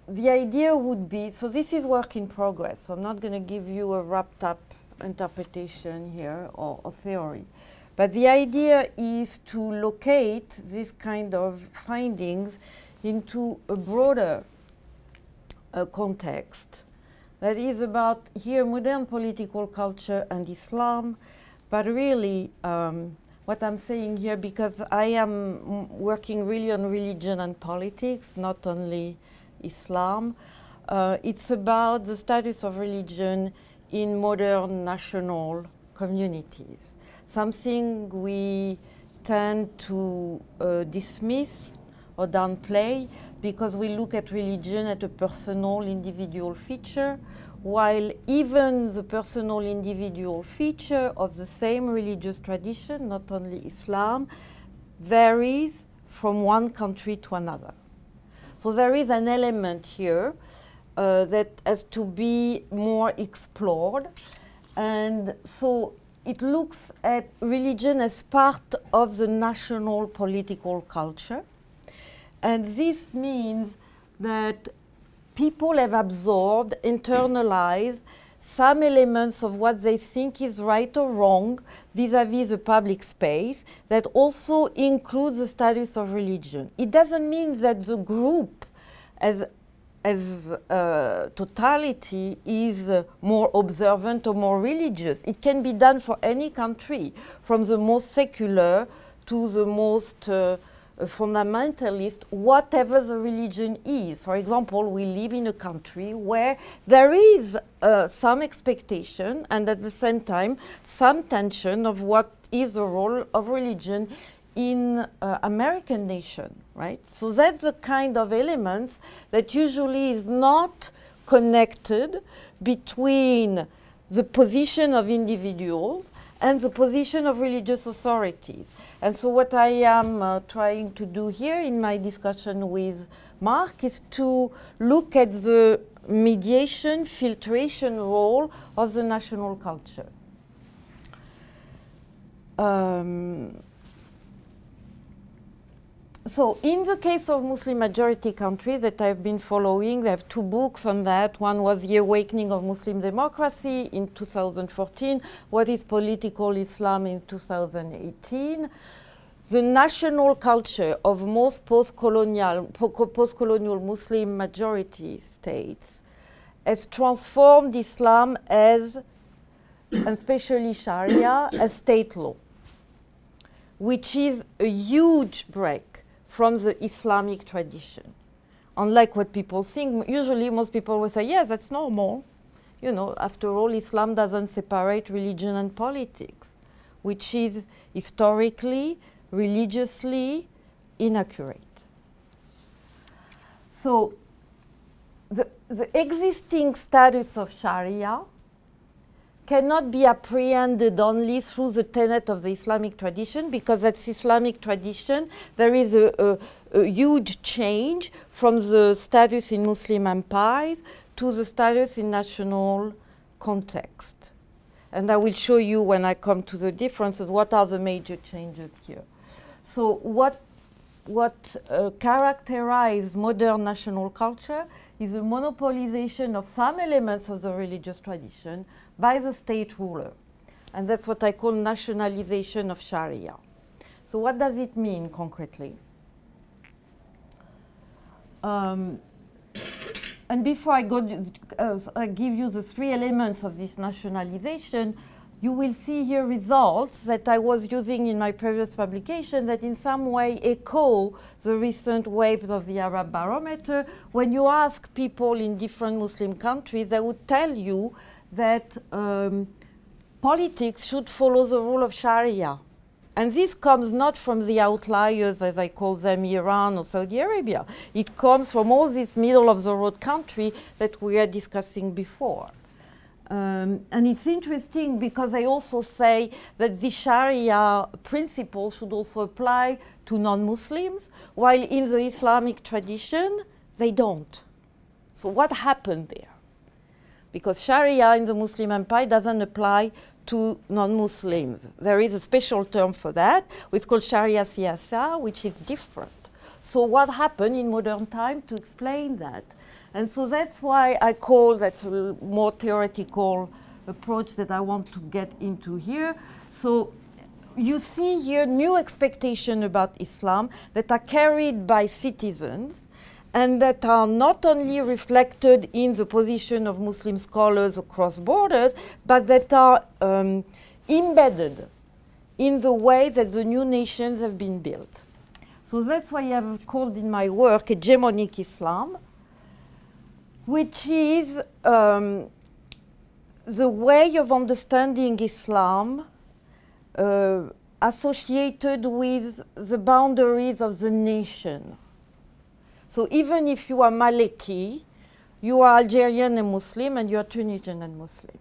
Speaker 1: the idea would be, so this is work in progress, so I'm not going to give you a wrapped up interpretation here or, a theory. But the idea is to locate this kind of findings into a broader uh, context that is about here modern political culture and Islam, but really um, what I'm saying here because I am working really on religion and politics, not only Islam. Uh, it's about the status of religion in modern national communities. Something we tend to uh, dismiss or downplay because we look at religion at a personal individual feature, while even the personal individual feature of the same religious tradition, not only Islam, varies from one country to another. So there is an element here uh, that has to be more explored. And so it looks at religion as part of the national political culture. And this means that people have absorbed, internalized some elements of what they think is right or wrong vis-a-vis -vis the public space that also includes the status of religion. It doesn't mean that the group as as uh, totality is uh, more observant or more religious. It can be done for any country, from the most secular to the most uh, fundamentalist, whatever the religion is. For example, we live in a country where there is uh, some expectation and at the same time some tension of what is the role of religion in uh, American nation, right? So that's the kind of elements that usually is not connected between the position of individuals and the position of religious authorities. And so what I am uh, trying to do here in my discussion with Mark is to look at the mediation, filtration role of the national culture. Um, so in the case of Muslim majority countries that I've been following, they have two books on that. One was The Awakening of Muslim Democracy in 2014, What is Political Islam in 2018. The national culture of most post-colonial, post-colonial Muslim majority states has transformed Islam as, and especially Sharia, as state law, which is a huge break from the Islamic tradition. Unlike what people think, usually most people will say, yes, that's normal. You know, after all, Islam doesn't separate religion and politics, which is historically, religiously inaccurate. So the, the existing status of Sharia cannot be apprehended only through the tenet of the Islamic tradition because that's Islamic tradition. There is a, a, a, huge change from the status in Muslim empires to the status in national context. And I will show you when I come to the differences what are the major changes here. So what, what uh, modern national culture is the monopolization of some elements of the religious tradition by the state ruler. And that's what I call nationalization of Sharia. So, what does it mean concretely? Um, and before I go, uh, I give you the three elements of this nationalization, you will see here results that I was using in my previous publication that in some way echo the recent waves of the Arab barometer. When you ask people in different Muslim countries, they would tell you that um, politics should follow the rule of Sharia. And this comes not from the outliers, as I call them, Iran or Saudi Arabia. It comes from all these middle of the road country that we are discussing before. Um, and it's interesting because I also say that the Sharia principle should also apply to non-Muslims, while in the Islamic tradition, they don't. So what happened there? Because Sharia in the Muslim empire doesn't apply to non-Muslims. There is a special term for that, which is called Sharia Siyasa, which is different. So what happened in modern time to explain that? And so that's why I call that more theoretical approach that I want to get into here. So you see here new expectations about Islam that are carried by citizens and that are not only reflected in the position of Muslim scholars across borders, but that are um, embedded in the way that the new nations have been built. So that's why I have called in my work hegemonic Islam, which is um, the way of understanding Islam uh, associated with the boundaries of the nation. So even if you are Maliki, you are Algerian and Muslim, and you are Tunisian and Muslim.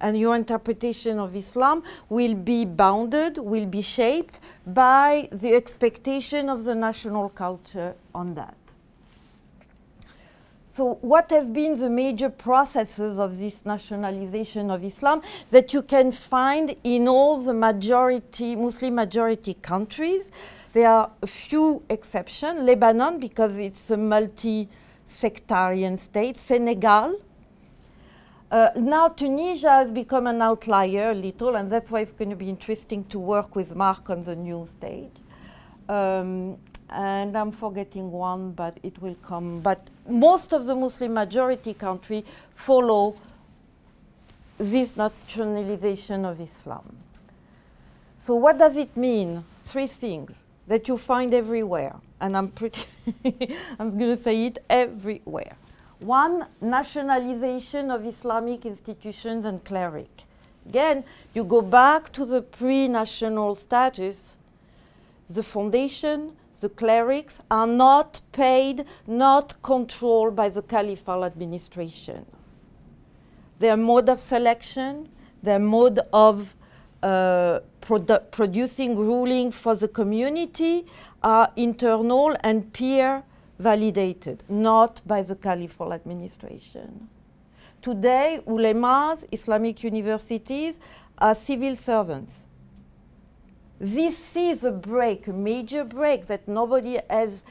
Speaker 1: And your interpretation of Islam will be bounded, will be shaped by the expectation of the national culture on that. So what have been the major processes of this nationalization of Islam that you can find in all the majority, Muslim majority countries? There are a few exceptions. Lebanon, because it's a multi-sectarian state. Senegal. Uh, now Tunisia has become an outlier a little, and that's why it's going to be interesting to work with Mark on the new stage. Um, and I'm forgetting one, but it will come. But most of the Muslim majority country follow this nationalization of Islam. So what does it mean? Three things that you find everywhere, and I'm pretty, I'm going to say it everywhere. One, nationalization of Islamic institutions and cleric. Again, you go back to the pre-national status, the foundation, the clerics are not paid, not controlled by the caliphal administration. Their mode of selection, their mode of uh, produ producing ruling for the community are internal and peer validated, not by the caliphal administration. Today, ulemas, Islamic universities, are civil servants this is a break, a major break that nobody has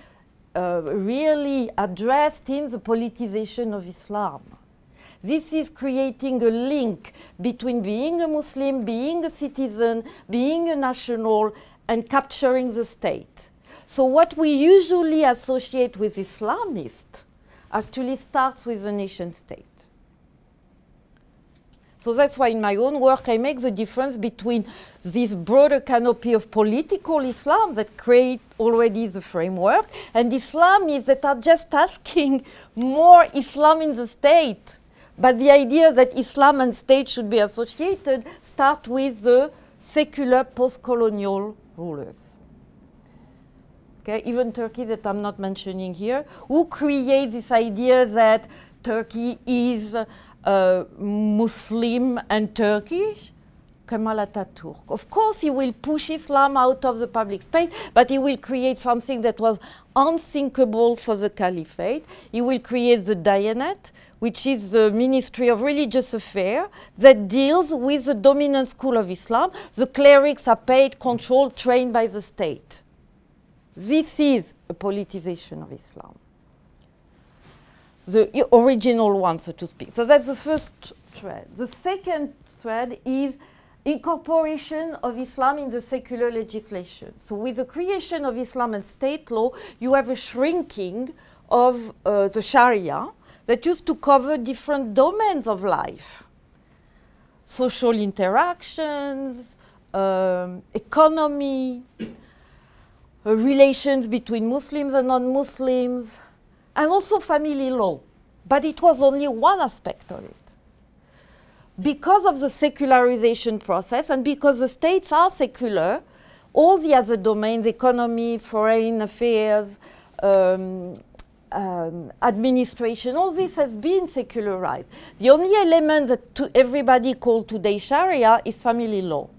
Speaker 1: uh, really addressed in the politicization of Islam. This is creating a link between being a Muslim, being a citizen, being a national, and capturing the state. So what we usually associate with Islamist actually starts with the nation state. So that's why in my own work I make the difference between this broader canopy of political Islam that create already the framework and Islamists that are just asking more Islam in the state. But the idea that Islam and state should be associated start with the secular post-colonial rulers. Okay, even Turkey that I'm not mentioning here, who create this idea that Turkey is uh, Muslim and Turkish, Kemal Ataturk. Of course, he will push Islam out of the public space, but he will create something that was unthinkable for the caliphate. He will create the Diyanet, which is the Ministry of Religious Affairs that deals with the dominant school of Islam. The clerics are paid, controlled, trained by the state. This is a politicization of Islam. the original one, so to speak. So that's the first thread. The second thread is incorporation of Islam in the secular legislation. So with the creation of Islam and state law, you have a shrinking of uh, the Sharia that used to cover different domains of life. Social interactions, um, economy, uh, relations between Muslims and non-Muslims, and also family law. But it was only one aspect of it. Because of the secularization process and because the states are secular, all the other domains, economy, foreign affairs, um, um, administration, all this has been secularized. The only element that everybody call today Sharia is family law.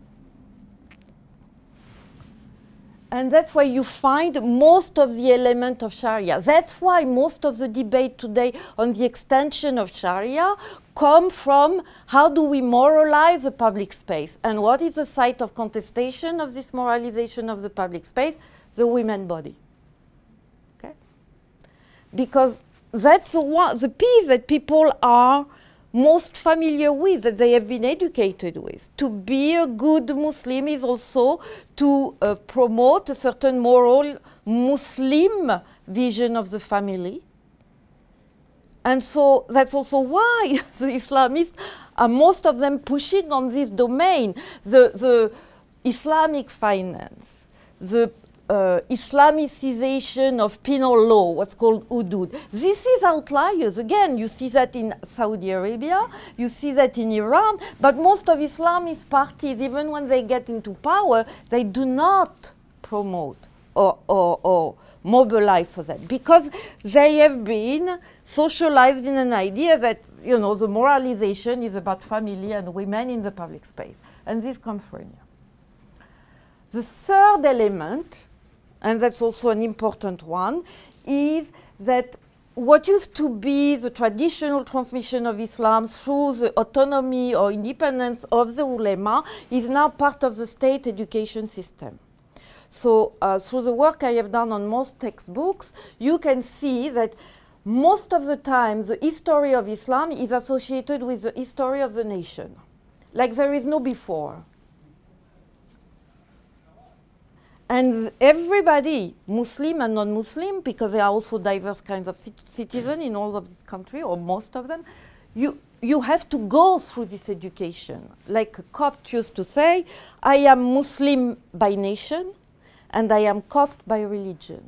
Speaker 1: And that's why you find most of the element of Sharia. That's why most of the debate today on the extension of Sharia come from how do we moralize the public space and what is the site of contestation of this moralization of the public space? The women body. Because that's the, the piece that people are most familiar with, that they have been educated with. To be a good Muslim is also to uh, promote a certain moral Muslim vision of the family. And so that's also why the Islamists are most of them pushing on this domain, the, the Islamic finance, the uh, Islamicization of penal law, what's called hudud. This is outliers. Again, you see that in Saudi Arabia, you see that in Iran, but most of Islamist parties, even when they get into power, they do not promote or, or, or mobilize for that because they have been socialized in an idea that, you know, the moralization is about family and women in the public space. And this comes from here. The third element and that's also an important one, is that what used to be the traditional transmission of Islam through the autonomy or independence of the ulema is now part of the state education system. So uh, through the work I have done on most textbooks, you can see that most of the time the history of Islam is associated with the history of the nation. Like there is no before. And everybody, Muslim and non-Muslim, because there are also diverse kinds of citizens in all of this country, or most of them, you, you have to go through this education. Like a Copt used to say, I am Muslim by nation, and I am Copt by religion.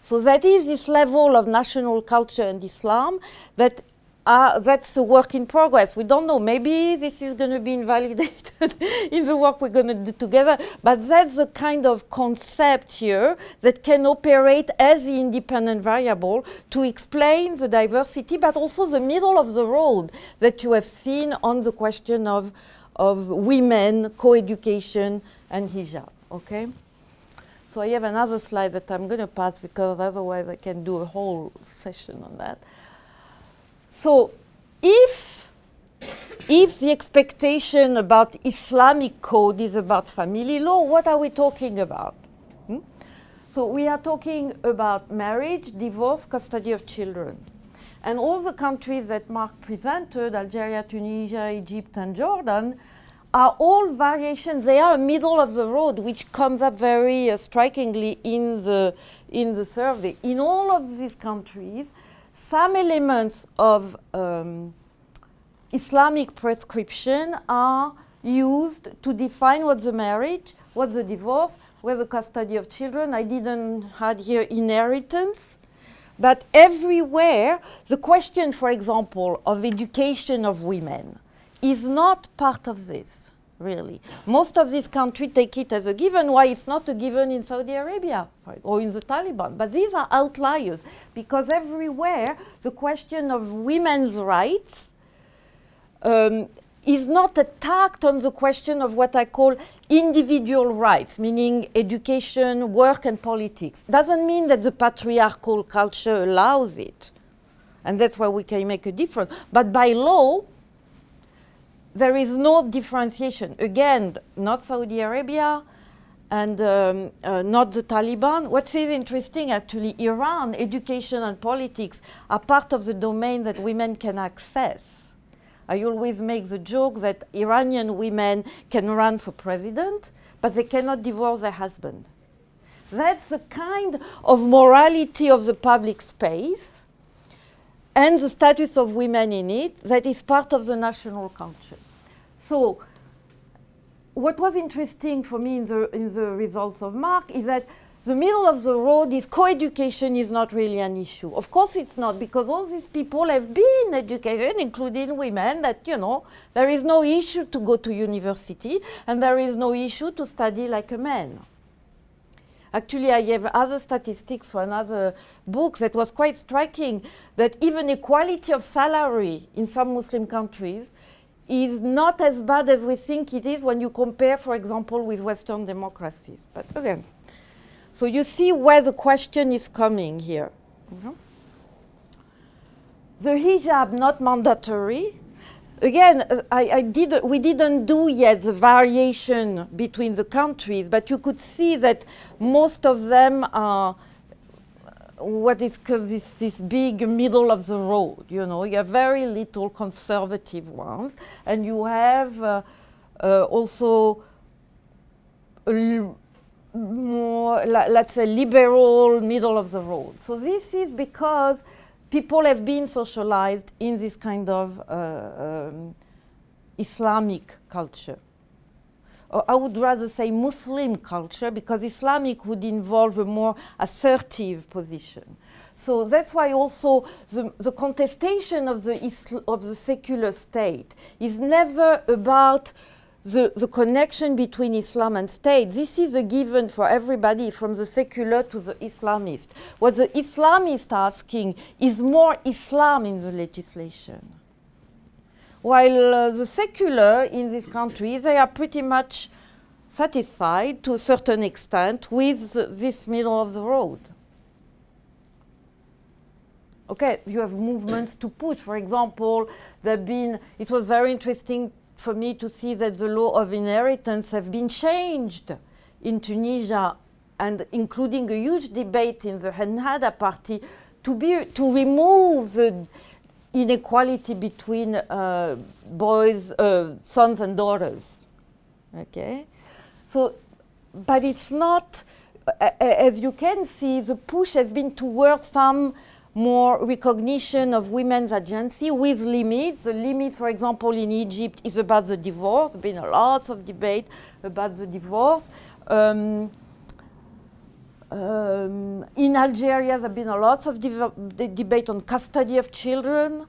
Speaker 1: So that is this level of national culture and Islam that uh, that's a work in progress. We don't know. Maybe this is going to be invalidated in the work we're going to do together. But that's the kind of concept here that can operate as the independent variable to explain the diversity, but also the middle of the road that you have seen on the question of, of women, co-education, and hijab. Okay? So I have another slide that I'm going to pass because otherwise I can do a whole session on that. So if, if the expectation about Islamic code is about family law, what are we talking about? Hmm? So we are talking about marriage, divorce, custody of children. And all the countries that Mark presented, Algeria, Tunisia, Egypt, and Jordan, are all variations. They are middle of the road, which comes up very uh, strikingly in the, in the survey. In all of these countries, some elements of um, Islamic prescription are used to define what's the marriage, what's the divorce, what's the custody of children. I didn't have here inheritance. But everywhere, the question, for example, of education of women is not part of this really. Most of these countries take it as a given, why it's not a given in Saudi Arabia or in the Taliban. But these are outliers because everywhere the question of women's rights um, is not attacked on the question of what I call individual rights, meaning education, work, and politics. Doesn't mean that the patriarchal culture allows it. And that's why we can make a difference. But by law, there is no differentiation. Again, not Saudi Arabia, and um, uh, not the Taliban. What is interesting actually, Iran, education and politics are part of the domain that women can access. I always make the joke that Iranian women can run for president, but they cannot divorce their husband. That's the kind of morality of the public space and the status of women in it that is part of the national culture. So what was interesting for me in the, in the results of Mark is that the middle of the road is co-education is not really an issue. Of course it's not, because all these people have been educated, including women, that, you know, there is no issue to go to university, and there is no issue to study like a man. Actually, I have other statistics for another book that was quite striking, that even equality of salary in some Muslim countries is not as bad as we think it is when you compare, for example, with Western democracies. But again, so you see where the question is coming here. Mm -hmm. The hijab not mandatory. Again, uh, I, I did, we didn't do yet the variation between the countries, but you could see that most of them are what is this, this big middle of the road, you know. You have very little conservative ones, and you have uh, uh, also more, let's say, liberal middle of the road. So this is because people have been socialized in this kind of uh, um, Islamic culture. I would rather say Muslim culture because Islamic would involve a more assertive position. So that's why also the, the contestation of the, Isl of the secular state is never about the, the connection between Islam and state. This is a given for everybody from the secular to the Islamist. What the Islamist asking is more Islam in the legislation. While uh, the secular in this country, they are pretty much satisfied to a certain extent with this middle of the road. Okay, you have movements to push. For example, there been, it was very interesting for me to see that the law of inheritance have been changed in Tunisia and including a huge debate in the Ennahda party to, be, to remove the inequality between uh, boys, uh, sons and daughters. Okay, so, but it's not, as you can see, the push has been towards some more recognition of women's agency with limits. The limit, for example, in Egypt is about the divorce. There's been a lots of debate about the divorce. Um, um, in Algeria, there have been a lot of debate on custody of children.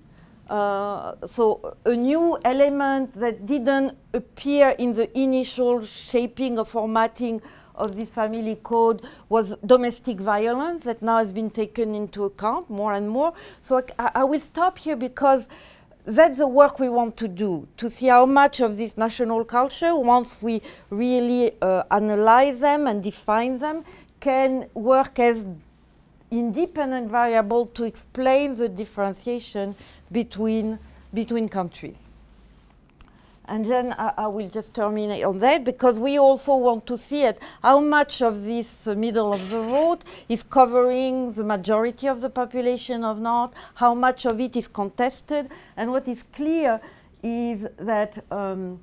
Speaker 1: Uh, so a new element that didn't appear in the initial shaping or formatting of this family code was domestic violence that now has been taken into account more and more. So I, I will stop here because that's the work we want to do, to see how much of this national culture, once we really uh, analyze them and define them, can work as independent variable to explain the differentiation between, between countries. And then I, I, will just terminate on that because we also want to see it, how much of this uh, middle of the road is covering the majority of the population or not, how much of it is contested. And what is clear is that um,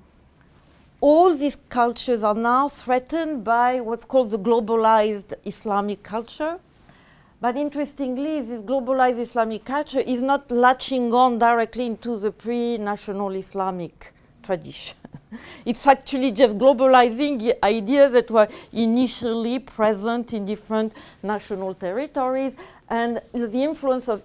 Speaker 1: all these cultures are now threatened by what's called the globalized Islamic culture. But interestingly, this globalized Islamic culture is not latching on directly into the pre-national Islamic tradition. it's actually just globalizing ideas that were initially present in different national territories and the influence of,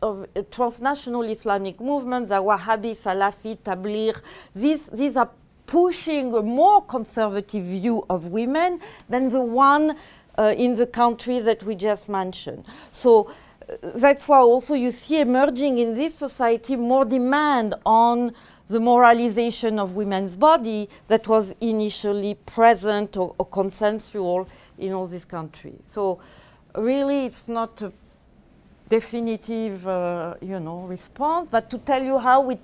Speaker 1: of uh, transnational Islamic movements, the Wahhabi, Salafi, Tabligh, these, these are pushing a more conservative view of women than the one uh, in the country that we just mentioned. So uh, that's why also you see emerging in this society more demand on the moralization of women's body that was initially present or, or consensual in all these countries. So really it's not a definitive, uh, you know, response, but to tell you how we,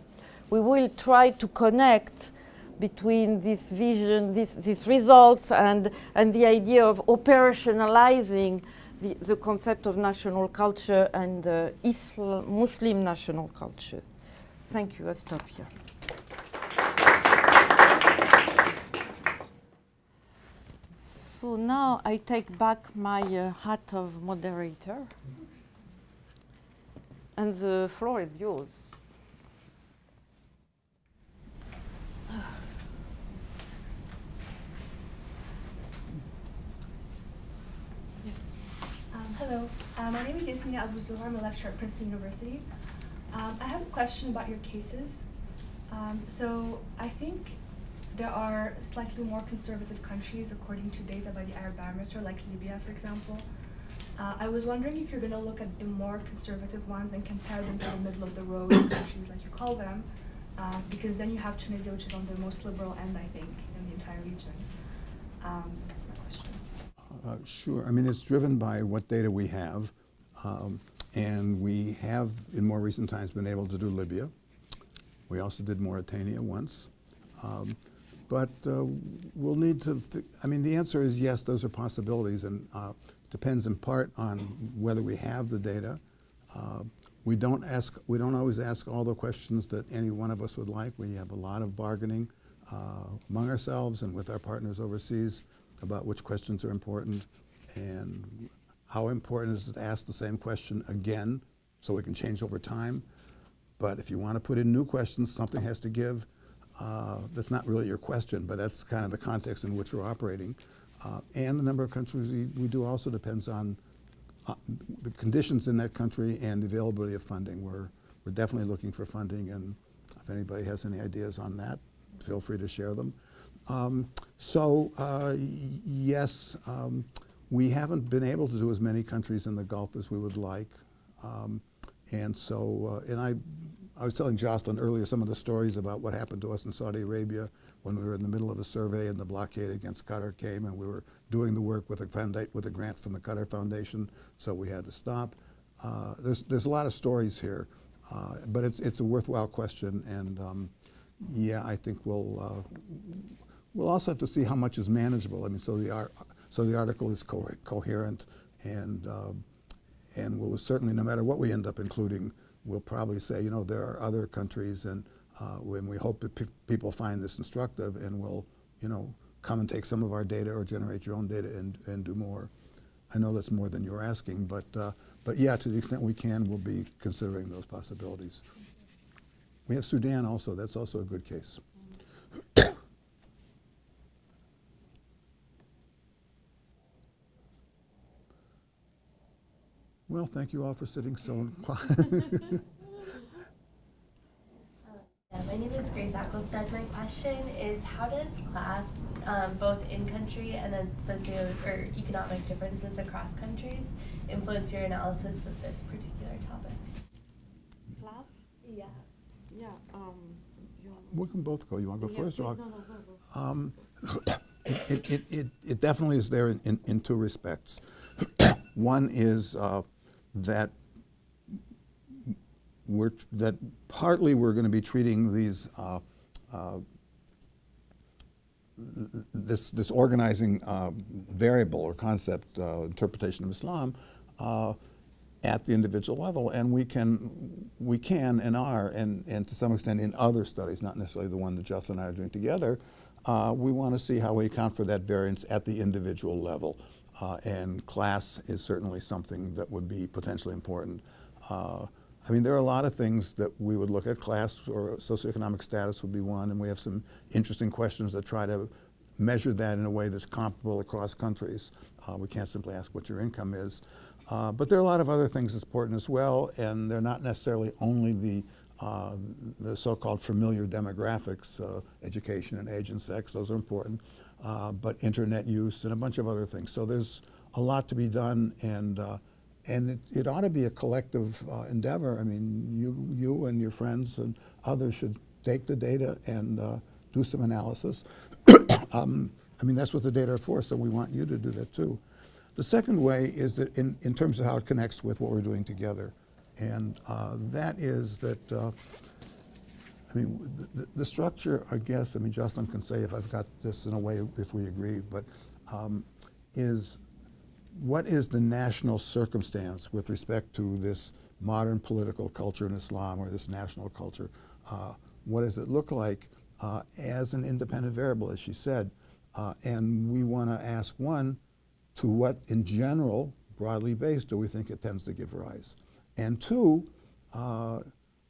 Speaker 1: we will try to connect between this vision, this, these results, and, and the idea of operationalizing the, the concept of national culture and uh, Islam, Muslim national culture. Thank you. I'll stop here. So now I take back my uh, hat of moderator, and the floor is yours.
Speaker 3: Um, hello, uh, my name is Yasmina Abu Zuhar. I'm a lecturer at Princeton University. Um, I have a question about your cases. Um, so I think there are slightly more conservative countries according to data by the Arab Barometer, like Libya, for example. Uh, I was wondering if you're going to look at the more conservative ones and compare them to the middle of the road countries, like you call them, uh, because then you have Tunisia, which is on the most liberal end, I think, in the entire region. Um.
Speaker 2: Uh, sure. I mean, it's driven by what data we have. Um, and we have, in more recent times, been able to do Libya. We also did Mauritania once. Um, but uh, we'll need to, I mean, the answer is yes, those are possibilities, and uh, depends in part on whether we have the data. Uh, we don't ask, we don't always ask all the questions that any one of us would like. We have a lot of bargaining uh, among ourselves and with our partners overseas about which questions are important and how important is it to ask the same question again so we can change over time. But if you want to put in new questions, something has to give. Uh, that's not really your question, but that's kind of the context in which we're operating. Uh, and the number of countries we, we do also depends on uh, the conditions in that country and the availability of funding. We're, we're definitely looking for funding, and if anybody has any ideas on that, feel free to share them. Um, so, uh, yes, um, we haven't been able to do as many countries in the Gulf as we would like. Um, and so, uh, and I, I was telling Jocelyne earlier some of the stories about what happened to us in Saudi Arabia when we were in the middle of a survey and the blockade against Qatar came and we were doing the work with a, with a grant from the Qatar Foundation, so we had to stop. Uh, there's, there's a lot of stories here, uh, but it's, it's a worthwhile question and um, yeah, I think we'll, uh, we'll also have to see how much is manageable. I mean, so the, so the article is co coherent and, uh, and we'll certainly, no matter what we end up including, we'll probably say, you know, there are other countries and uh, when we hope that pe people find this instructive and will, you know, come and take some of our data or generate your own data and, and do more. I know that's more than you're asking, but, uh, but yeah, to the extent we can, we'll be considering those possibilities. We have Sudan also. That's also a good case. Well, thank you all for sitting so quiet.
Speaker 4: Yeah, my name is Grace Ackelstead. My question is how does class, um, both in country and then socio or economic differences across countries, influence your analysis of this particular topic?
Speaker 1: Class?
Speaker 4: Yeah.
Speaker 1: Yeah. Um,
Speaker 2: we can both go. You want to go
Speaker 1: yeah,
Speaker 2: first?
Speaker 1: No, no, go, go. Um,
Speaker 2: it, it, it, it, definitely is there in, in, in two respects. One is uh, that we're that partly we're going to be treating these uh, uh, this this organizing uh, variable or concept uh, interpretation of Islam uh, at the individual level, and we can we can and are and and to some extent in other studies, not necessarily the one that Jocelyne and I are doing together. Uh, we want to see how we account for that variance at the individual level, and class is certainly something that would be potentially important. I mean, there are a lot of things that we would look at. Class or socioeconomic status would be one, and we have some interesting questions that try to measure that in a way that's comparable across countries. Uh, we can't simply ask what your income is. Uh, but there are a lot of other things that's important as well, and they're not necessarily only the, uh, the so-called familiar demographics, uh, education and age and sex, those are important, uh, but internet use and a bunch of other things. So there's a lot to be done, and uh, and it, it, ought to be a collective uh, endeavor. I mean, you, you and your friends and others should take the data and uh, do some analysis. um, I mean, that's what the data are for, so we want you to do that too. The second way is that in, in terms of how it connects with what we're doing together. And uh, that is that uh, I mean, the, the, structure, I guess, I mean, Jocelyne can say if I've got this in a way, if we agree, but um, is what is the national circumstance with respect to this modern political culture in Islam or this national culture? Uh, what does it look like uh, as an independent variable, as she said? Uh, and we want to ask one, to what in general, broadly based, do we think it tends to give rise? And two, uh,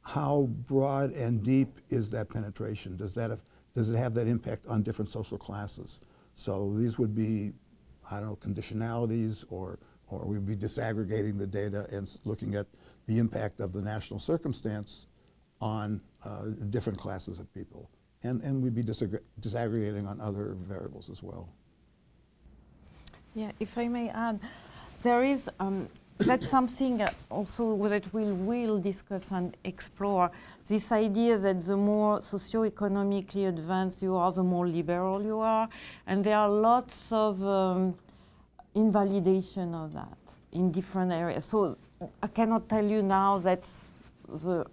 Speaker 2: how broad and deep is that penetration? Does, that have, does it have that impact on different social classes? So these would be, I don't know, conditionalities, or, or we'd be disaggregating the data and looking at the impact of the national circumstance on uh, different classes of people. And, and we'd be disaggregating on other variables as well.
Speaker 1: Yeah, if I may add, there is um, that's something also that we will discuss and explore. This idea that the more socioeconomically advanced you are, the more liberal you are, and there are lots of um, invalidation of that in different areas. So I cannot tell you now that's the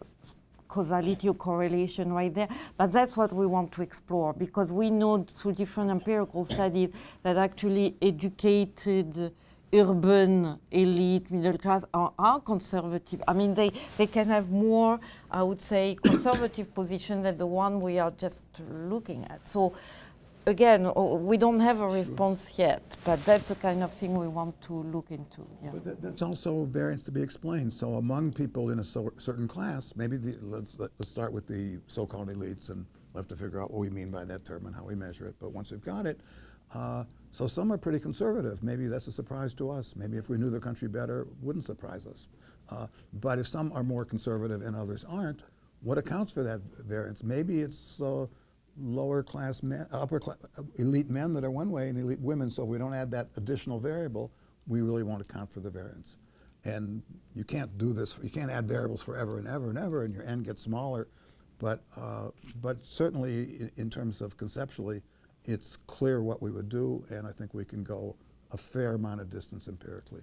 Speaker 1: causality or correlation right there, but that's what we want to explore because we know through different empirical studies that actually educated urban elite, middle class are, are, conservative. I mean, they, they can have more, I would say, conservative position than the one we are just looking at. So again, we don't have a response sure. yet, but that's the kind of thing we want to look into.
Speaker 2: Yeah. But that, that's also variance to be explained. So among people in a so, certain class, maybe the, let's, let's start with the so-called elites and we'll have to figure out what we mean by that term and how we measure it. But once we've got it, uh, so some are pretty conservative. Maybe that's a surprise to us. Maybe if we knew the country better, wouldn't surprise us. Uh, but if some are more conservative and others aren't, what accounts for that variance? Maybe it's uh, lower class men, upper class, elite men that are one way and elite women. So if we don't add that additional variable, we really won't account for the variance. And you can't do this. You can't add variables forever and ever and ever, and your n gets smaller. But uh, but certainly in terms of conceptually, it's clear what we would do, and I think we can go a fair amount of distance empirically.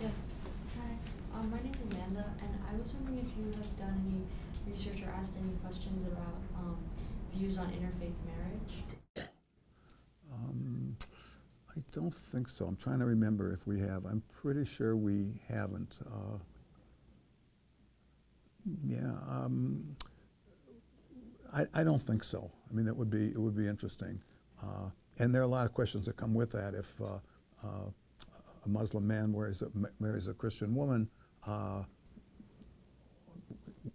Speaker 5: Yes. Hi. Um, my name is Amanda, and I was wondering if you have done any research or asked any questions about um, views on interfaith marriage.
Speaker 2: Um, I don't think so. I'm trying to remember if we have. I'm pretty sure we haven't. Uh, yeah. I, I don't think so. I mean, it would be, it would be interesting. Uh, and there are a lot of questions that come with that. If uh, uh, a Muslim man marries a, marries a Christian woman, uh,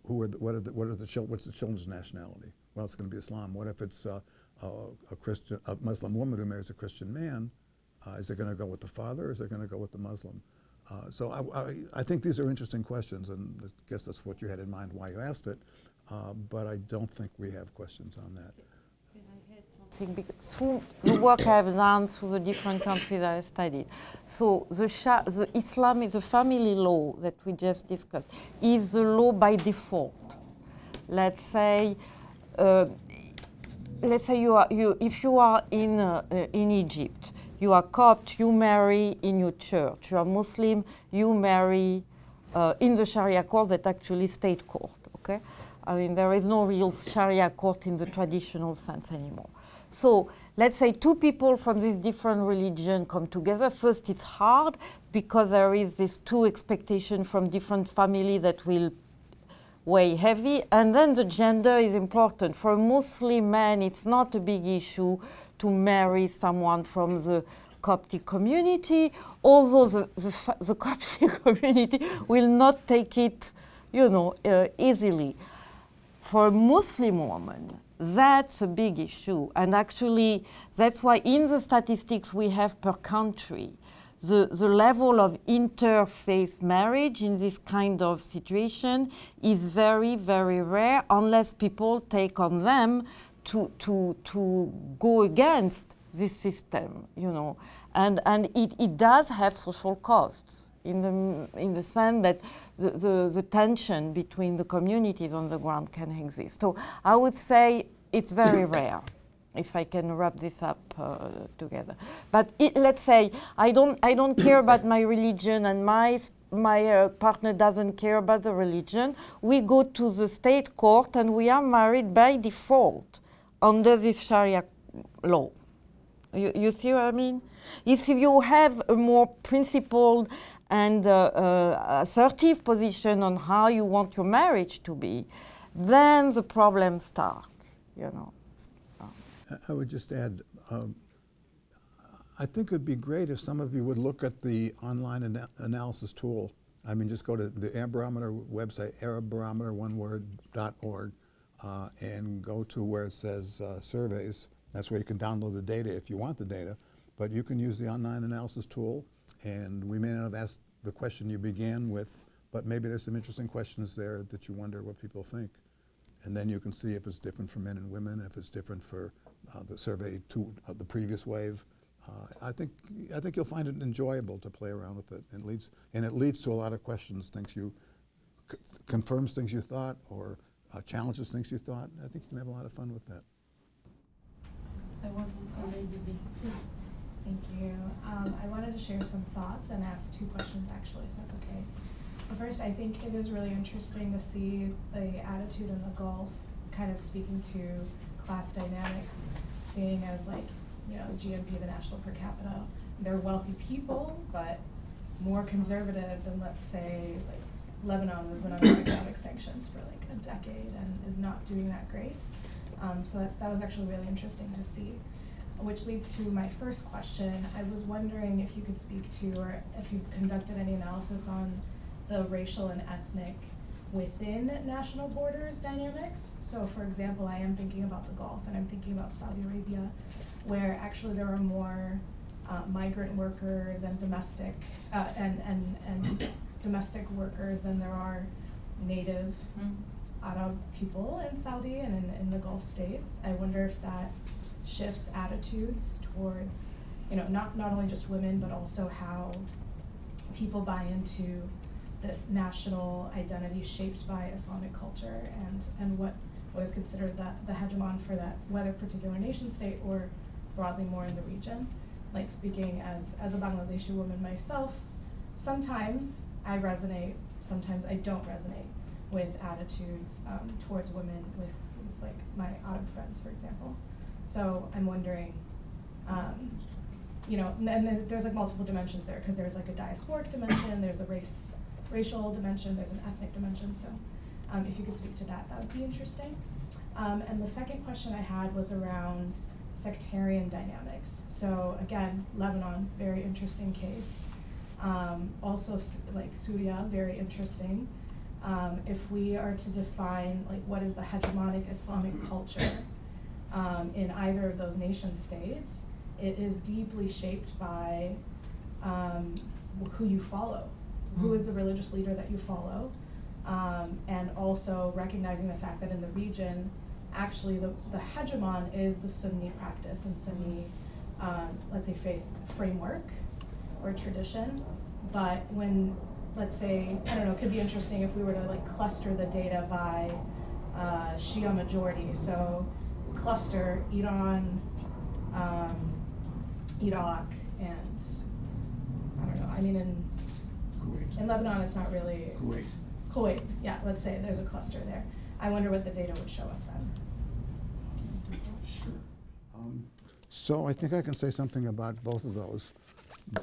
Speaker 2: who are the, what are the, what are the what's the children's nationality? Well, it's going to be Islam. What if it's uh, a Christian, a Muslim woman who marries a Christian man? Uh, is it going to go with the father or is it going to go with the Muslim? so I, I, I think these are interesting questions, and I guess that's what you had in mind why you asked it. Uh, but I don't think we have questions on that.
Speaker 1: Through the work I have done through the different countries I studied. So the, the Islam, is the family law that we just discussed, is the law by default. Let's say, uh, let's say you are, you, if you are in, uh, in Egypt, you are Copt, you marry in your church. You are Muslim, you marry uh, in the Sharia court that actually state court, okay? I mean, there is no real Sharia court in the traditional sense anymore. So let's say two people from this different religion come together. First, it's hard because there is this two expectation from different family that will weigh heavy. And then the gender is important. For a Muslim man, it's not a big issue to marry someone from the Coptic community, although the, the, the Coptic community will not take it, you know, uh, easily for Muslim woman, that's a big issue. And actually, that's why in the statistics we have per country, the, the level of interfaith marriage in this kind of situation is very, very rare unless people take on them to, to, to go against this system, you know. And, and it, it does have social costs in the, in the sense that the, the, the, tension between the communities on the ground can exist. So I would say it's very rare. if I can wrap this up uh, together. But it, let's say I don't, I don't care about my religion and my, my uh, partner doesn't care about the religion. We go to the state court and we are married by default under this Sharia law. You, you see what I mean? If you have a more principled and uh, uh, assertive position on how you want your marriage to be, then the problem starts, you know.
Speaker 2: I- would just add, um, I think it'd be great if some of you would look at the online ana- analysis tool. I mean, just go to the Arab Barometer website, org, uh, and go to where it says uh, surveys. That's where you can download the data if you want the data. But you can use the online analysis tool, and we may not have asked the question you began with, but maybe there's some interesting questions there that you wonder what people think. And then you can see if it's different for men and women, if it's different for uh, the survey to uh, the previous wave. Uh, I think I think you'll find it enjoyable to play around with it, and leads and it leads to a lot of questions, things you confirms things you thought, or uh, challenges things you thought. I think you can have a lot of fun with that.
Speaker 6: There was also Lady B.
Speaker 7: Thank you. Um, I wanted to share some thoughts and ask two questions actually, if that's okay. But First, I think it is really interesting to see the attitude in the Gulf kind of speaking to class dynamics, seeing as like, you know, GNP, the national per capita. They're wealthy people, but more conservative than, let's say, like Lebanon was under economic sanctions for like a decade and is not doing that great. Um, so that, that was actually really interesting to see. Which leads to my first question. I was wondering if you could speak to, or if you've conducted any analysis on the racial and ethnic within national borders dynamics. So, for example, I am thinking about the Gulf and I'm thinking about Saudi Arabia, where actually there are more uh, migrant workers and domestic uh, and, and, and domestic workers than there are native Arab people in Saudi and in, in the Gulf states. I wonder if that shifts attitudes towards, you know, not, not only just women, but also how people buy into this national identity shaped by Islamic culture and, and what, is considered the, the hegemon for that, whether particular nation state or broadly more in the region. Like speaking as, as a Bangladeshi woman myself, sometimes I resonate, sometimes I don't resonate with attitudes um, towards women with, with like my Arab friends, for example. So I'm wondering, um, you know, and there's like multiple dimensions there because there's like a diasporic dimension, there's a race, racial dimension, there's an ethnic dimension. So um, if you could speak to that, that would be interesting. Um, and the second question I had was around sectarian dynamics. So again, Lebanon, very interesting case. Um, also, like Syria, very interesting. Um, if we are to define like what is the hegemonic Islamic culture um, in either of those nation states, it is deeply shaped by um, who you follow, who is the religious leader that you follow, um, and also recognizing the fact that in the region, actually the, the hegemon is the Sunni practice and Sunni, um, let's say, faith framework or tradition. But when, let's say, I don't know, it could be interesting if we were to like cluster the data by uh, Shia majority. So cluster Iran, um, Iraq, and I don't know. I mean, in
Speaker 2: Kuwait.
Speaker 7: in Lebanon, it's not really
Speaker 2: Kuwait.
Speaker 7: Kuwait. Yeah, let's say there's a cluster there. I wonder what the data would show us then.
Speaker 2: Um, So I think I can say something about both of those,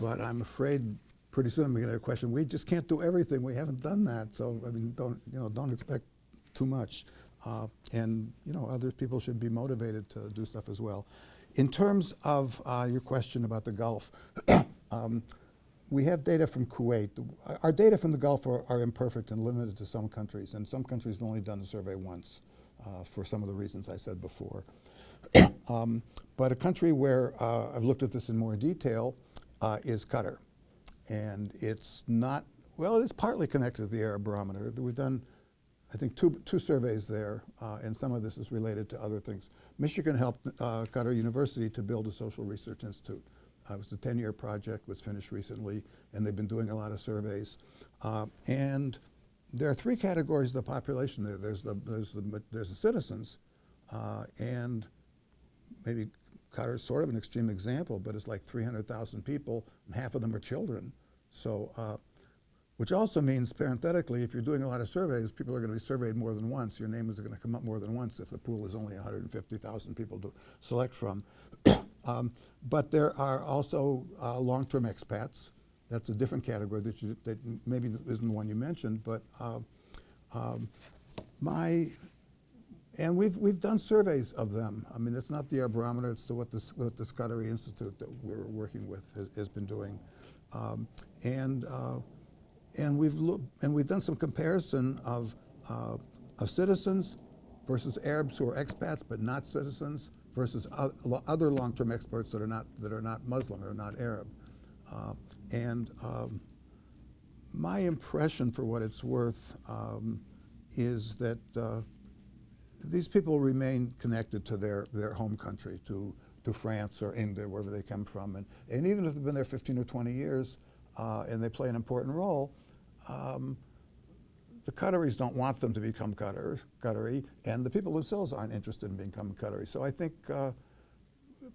Speaker 2: but I'm afraid pretty soon I'm going to get a question. We just can't do everything. We haven't done that, so I mean, don't you know? Don't expect too much. Uh, and you know, other people should be motivated to do stuff as well. In terms of uh, your question about the Gulf, um, we have data from Kuwait. Our data from the Gulf are, are imperfect and limited to some countries, and some countries have only done the survey once uh, for some of the reasons I said before. Um, but a country where uh, I've looked at this in more detail uh, is Qatar. And it's not, well, it is partly connected to the Arab Barometer. We've done, I think, two, two surveys there, uh, and some of this is related to other things. Michigan helped uh, Qatar University to build a social research institute. Uh, it was a 10 year project, was finished recently, and they've been doing a lot of surveys. Uh, and there are three categories of the population there there's the, there's the, there's the citizens, uh, and maybe Qatar is sort of an extreme example, but it's like 300,000 people, and half of them are children. So, uh, which also means parenthetically, if you're doing a lot of surveys, people are going to be surveyed more than once. Your name is going to come up more than once if the pool is only 150,000 people to select from. um, but there are also uh, long-term expats. That's a different category that, you, that maybe isn't the one you mentioned, but uh, um, my and we've, we've done surveys of them. I mean, it's not the Arab Barometer, it's the, what, the, what the Scuddery Institute that we're working with has, has been doing. Um, and, uh, and, we've look, and we've done some comparison of, uh, of citizens versus Arabs who are expats but not citizens versus other long-term experts that are not, that are not Muslim or not Arab. Uh, and um, my impression, for what it's worth, um, is that uh, these people remain connected to their, their home country, to, to France or India, wherever they come from. And, and even if they've been there 15 or 20 years uh, and they play an important role, um, the Qataris don't want them to become Qatar, Qatari, and the people themselves aren't interested in becoming Qatari. So I think, uh,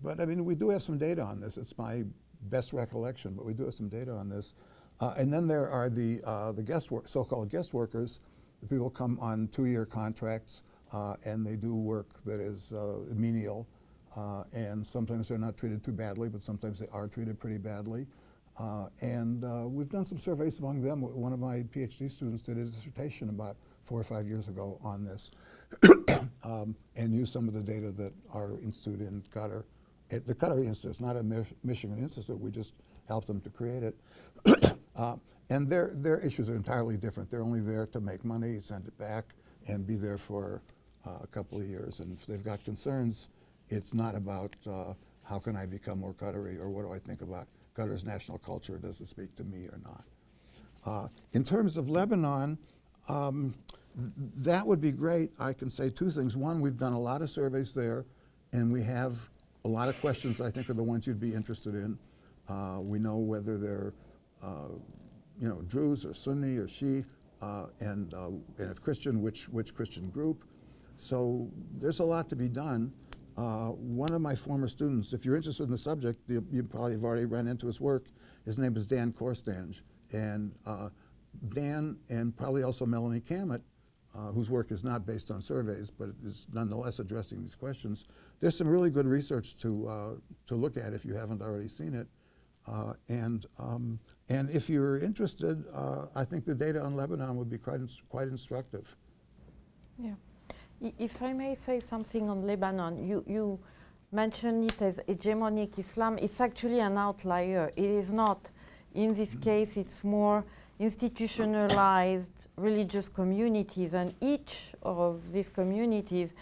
Speaker 2: but I mean, we do have some data on this. It's my best recollection, but we do have some data on this. Uh, and then there are the, uh, the guest work, so-called guest workers. The people come on two-year contracts uh, and they do work that is uh, menial. Uh, and sometimes they're not treated too badly, but sometimes they are treated pretty badly. Uh, and uh, we've done some surveys among them. One of my PhD students did a dissertation about four or five years ago on this um, and used some of the data that our institute in Qatar, it, the Qatar Institute, it's not a Michigan institute, we just helped them to create it. uh, and their, their issues are entirely different. They're only there to make money, send it back, and be there for uh, a couple of years. And if they've got concerns, it's not about uh, how can I become more Qatari or what do I think about Qatar's national culture, does it speak to me or not. Uh, in terms of Lebanon, um, th that would be great. I can say two things. One, we've done a lot of surveys there, and we have a lot of questions I think are the ones you'd be interested in. Uh, we know whether they're, uh, you know, Druze or Sunni or Shia, uh, and, uh, and if Christian, which, which Christian group. So there's a lot to be done. Uh, one of my former students, if you're interested in the subject, you, you, probably have already run into his work. His name is Dan Corstange. And uh, Dan and probably also Melanie Cammett, uh, whose work is not based on surveys, but is nonetheless addressing these questions. There's some really good research to, uh, to look at if you haven't already seen it. Uh, and, um, and if you're interested, I think the data on Lebanon would be quite, ins quite instructive.
Speaker 1: Yeah. If I may say something on Lebanon, you, you mentioned it as hegemonic Islam. It's actually an outlier. It is not. In this case, it's more institutionalized religious communities, and each of these communities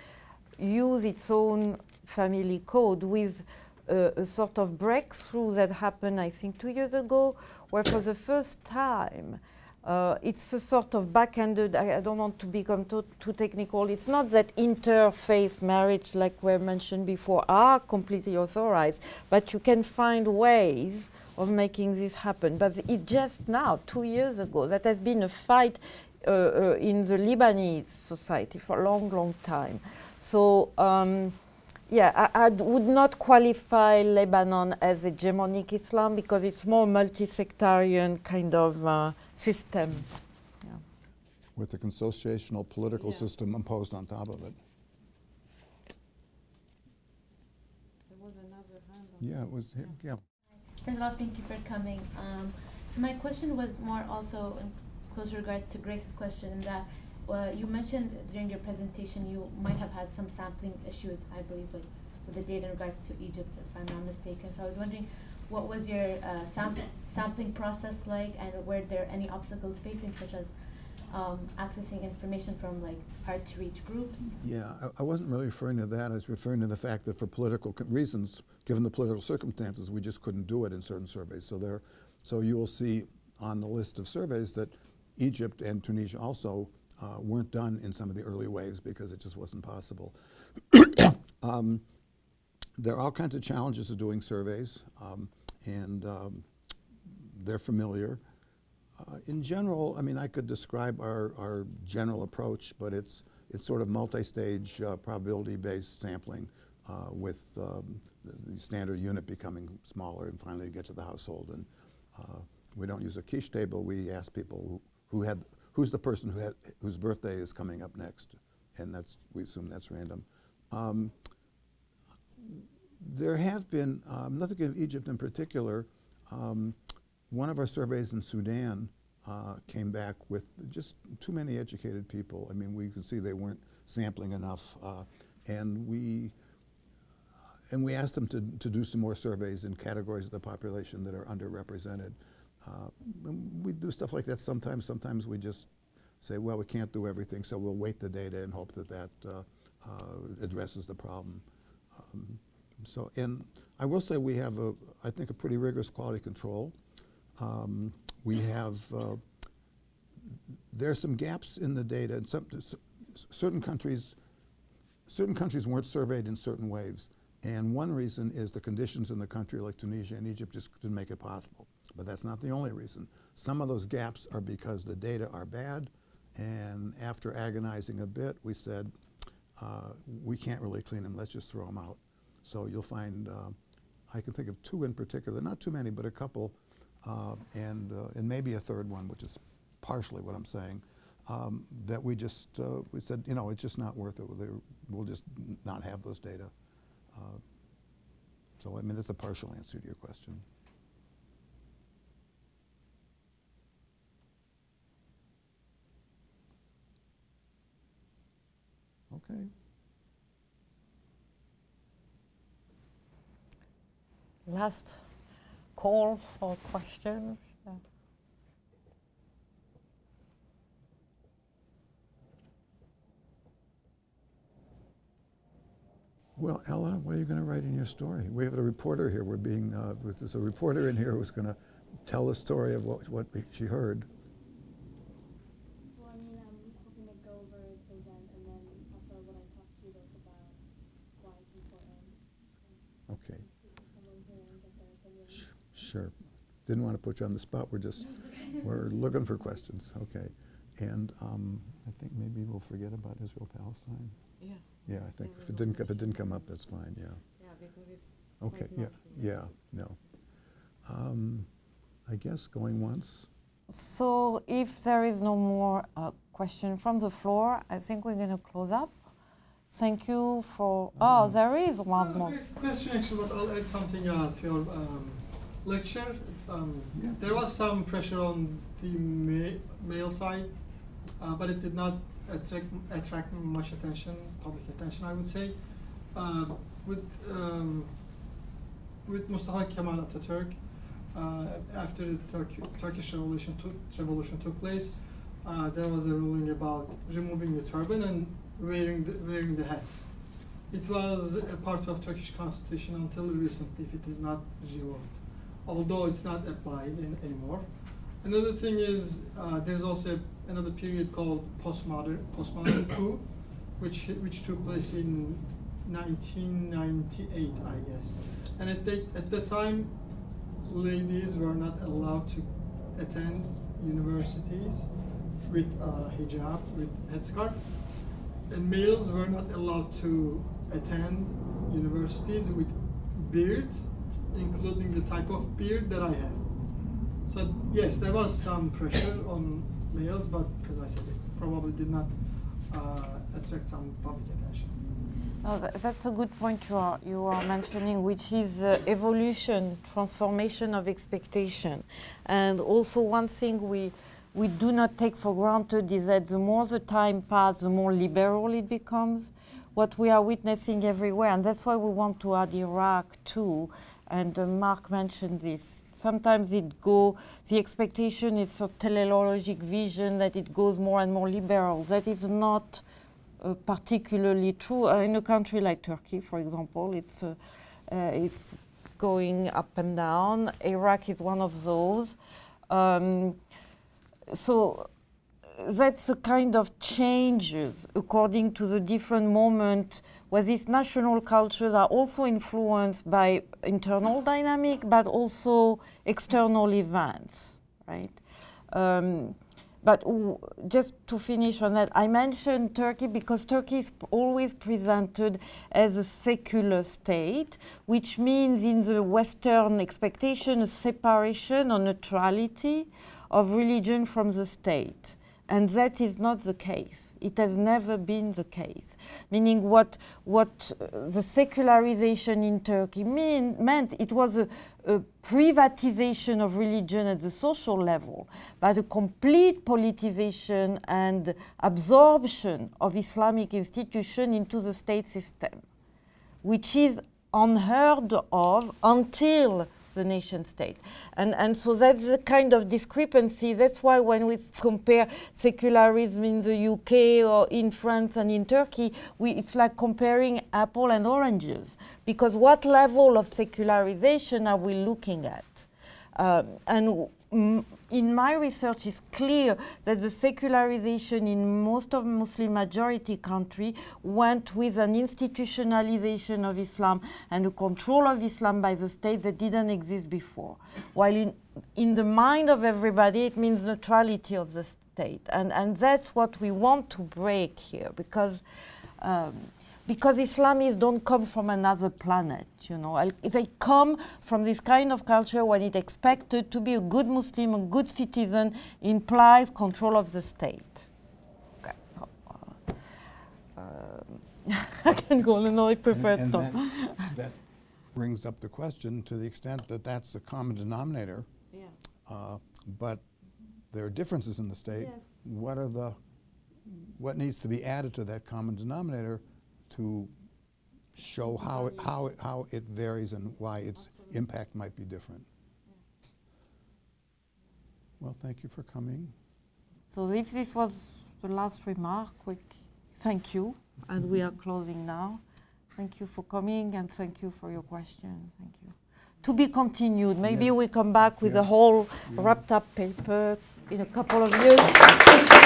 Speaker 1: use its own family code with uh, a sort of breakthrough that happened, I think, two years ago, where for the first time, uh, it's a sort of back-ended, I, I, don't want to become too, too, technical, it's not that interfaith marriage, like we mentioned before, are completely authorized, but you can find ways of making this happen. But it just now, two years ago, that has been a fight uh, uh, in the Lebanese society for a long, long time. So, um, yeah, I, I, would not qualify Lebanon as a hegemonic Islam because it's more multi-sectarian kind of uh, system. Yeah.
Speaker 2: With the consociational political
Speaker 1: yeah.
Speaker 2: system imposed on top of it.
Speaker 1: There was another hand.
Speaker 2: yeah, it was. Yeah. yeah.
Speaker 8: First of all, thank you for coming. Um, so my question was more also in close regard to Grace's question in that uh, you mentioned during your presentation you might have had some sampling issues, I believe, with, with the data in regards to Egypt, if I'm not mistaken. So I was wondering, what was your uh, sampling process like, and were there any obstacles facing, such as um, accessing information from like hard to reach groups?
Speaker 2: Yeah, I, I, wasn't really referring to that. I was referring to the fact that for political reasons, given the political circumstances, we just couldn't do it in certain surveys. So there, so you will see on the list of surveys that Egypt and Tunisia also uh, weren't done in some of the early waves because it just wasn't possible. um, there are all kinds of challenges to doing surveys. Um, and um, they're familiar. Uh, in general, I mean, I could describe our, our general approach, but it's, it's sort of multi-stage uh, probability-based sampling. uh, with um, the, the, standard unit becoming smaller and finally you get to the household. And uh, we don't use a Kish table. We ask people who, who had, who's the person who had, whose birthday is coming up next. And that's, we assume that's random. Um, there have been, um, nothing of Egypt in particular, um, one of our surveys in Sudan uh, came back with just too many educated people. I mean, we could see they weren't sampling enough. Uh, and we and we asked them to, to do some more surveys in categories of the population that are underrepresented. Uh, we do stuff like that sometimes. Sometimes we just say, well, we can't do everything, so we'll weight the data and hope that that uh, uh, addresses the problem. Um, so, and I will say we have, a, I think, a pretty rigorous quality control. Um, we have, uh, there are some gaps in the data. In some, certain countries, certain countries weren't surveyed in certain waves. And one reason is the conditions in the country like Tunisia and Egypt just didn't make it possible. But that's not the only reason. Some of those gaps are because the data are bad, and after agonizing a bit, we said, uh, we can't really clean them, let's just throw them out. So you'll find, uh, I can think of two in particular, not too many, but a couple, uh, and, uh, and maybe a third one, which is partially what I'm saying, um, that we just, uh, we said, you know, it's just not worth it. We'll just not have those data. Uh, so, I mean, that's a partial answer to your question. Okay.
Speaker 1: Last call for questions.
Speaker 2: Well, Ella, what are you going to write in your story? We have a reporter here. We're being, uh, there's a reporter in here who's going to tell the story of what, what she heard.
Speaker 9: Well, I mean, I'm hoping to go over the event and then also what I talked to you about why it's important.
Speaker 2: Okay. Sure. Didn't want to put you on the spot. We're just, we're looking for questions. Okay. And um, I think maybe we'll forget about Israel Palestine.
Speaker 1: Yeah.
Speaker 2: Yeah, I think if it didn't if it didn't come up, that's fine. Yeah.
Speaker 1: Yeah, because it's
Speaker 2: okay. Yeah. Yeah. No. Um, I guess going once.
Speaker 1: So if there is no more uh, question from the floor, I think we're going to close up. Thank you for. Oh, um, there is one more
Speaker 10: question. Actually, but I'll add something uh, to your um, lecture. Um, yeah. There was some pressure on the ma male side, uh, but it did not attract, attract much attention, public attention, I would say. Uh, with um, with Mustafa Kemal Atatürk, uh, after the Turk Turkish Revolution took, revolution took place, uh, there was a ruling about removing the turban and wearing the, wearing the hat. It was a part of Turkish constitution until recently, if it is not removed, although it's not applied in, anymore. Another thing is uh, there's also another period called postmodern postmodern coup, which which took place in 1998, I guess. And at that at that time, ladies were not allowed to attend universities with uh, hijab, with headscarf, and males were not allowed to attend universities with beards, including the type of beard that I have. So yes, there was some pressure on males, but as I said, it probably did not uh, attract some public attention.
Speaker 1: Oh, that's a good point you are, you are mentioning, which is uh, evolution, transformation of expectation. And also one thing we, we do not take for granted is that the more the time passes, the more liberal it becomes. What we are witnessing everywhere, and that's why we want to add Iraq too, and uh, Mark mentioned this, sometimes it go, the expectation is a teleologic vision that it goes more and more liberal. That is not uh, particularly true. Uh, in a country like Turkey, for example, it's, uh, uh it's going up and down. Iraq is one of those. Um, so that's the kind of changes according to the different moment where these national cultures are also influenced by internal dynamic, but also external events, right? Um, but just to finish on that, I mentioned Turkey because Turkey is always presented as a secular state, which means in the Western expectation a separation or neutrality of religion from the state. And that is not the case. It has never been the case. Meaning, what, what uh, the secularization in Turkey mean, meant, it was a, a privatization of religion at the social level, but a complete politicization and absorption of Islamic institution into the state system, which is unheard of until the nation state. And, and so that's the kind of discrepancy. That's why when we compare secularism in the UK or in France and in Turkey, we, it's like comparing apple and oranges. Because what level of secularization are we looking at? Um, and in my research, it's clear that the secularization in most of Muslim majority country went with an institutionalization of Islam and a control of Islam by the state that didn't exist before. While in, in the mind of everybody, it means neutrality of the state. And, and that's what we want to break here because um, because Islamists don't come from another planet, you know. Al- They come from this kind of culture when it expected to be a good Muslim, a good citizen, implies control of the state. Okay. uh, um, I can go on, no, I prefer
Speaker 2: And- and
Speaker 1: not.
Speaker 2: that- That brings up the question to the extent that that's the common denominator,
Speaker 1: Yeah.
Speaker 2: uh, but there are differences in the state.
Speaker 1: Yes.
Speaker 2: What are the, what needs to be added to that common denominator to show how, it- how, it- how it varies and why its impact might be different? Well, thank you for coming.
Speaker 1: So if this was the last remark, we thank you, and we are closing now. Thank you for coming, and thank you for your question. Thank you. To be continued. Maybe
Speaker 2: Yeah.
Speaker 1: we come back with
Speaker 2: Yeah.
Speaker 1: a whole wrapped up paper in a couple of years.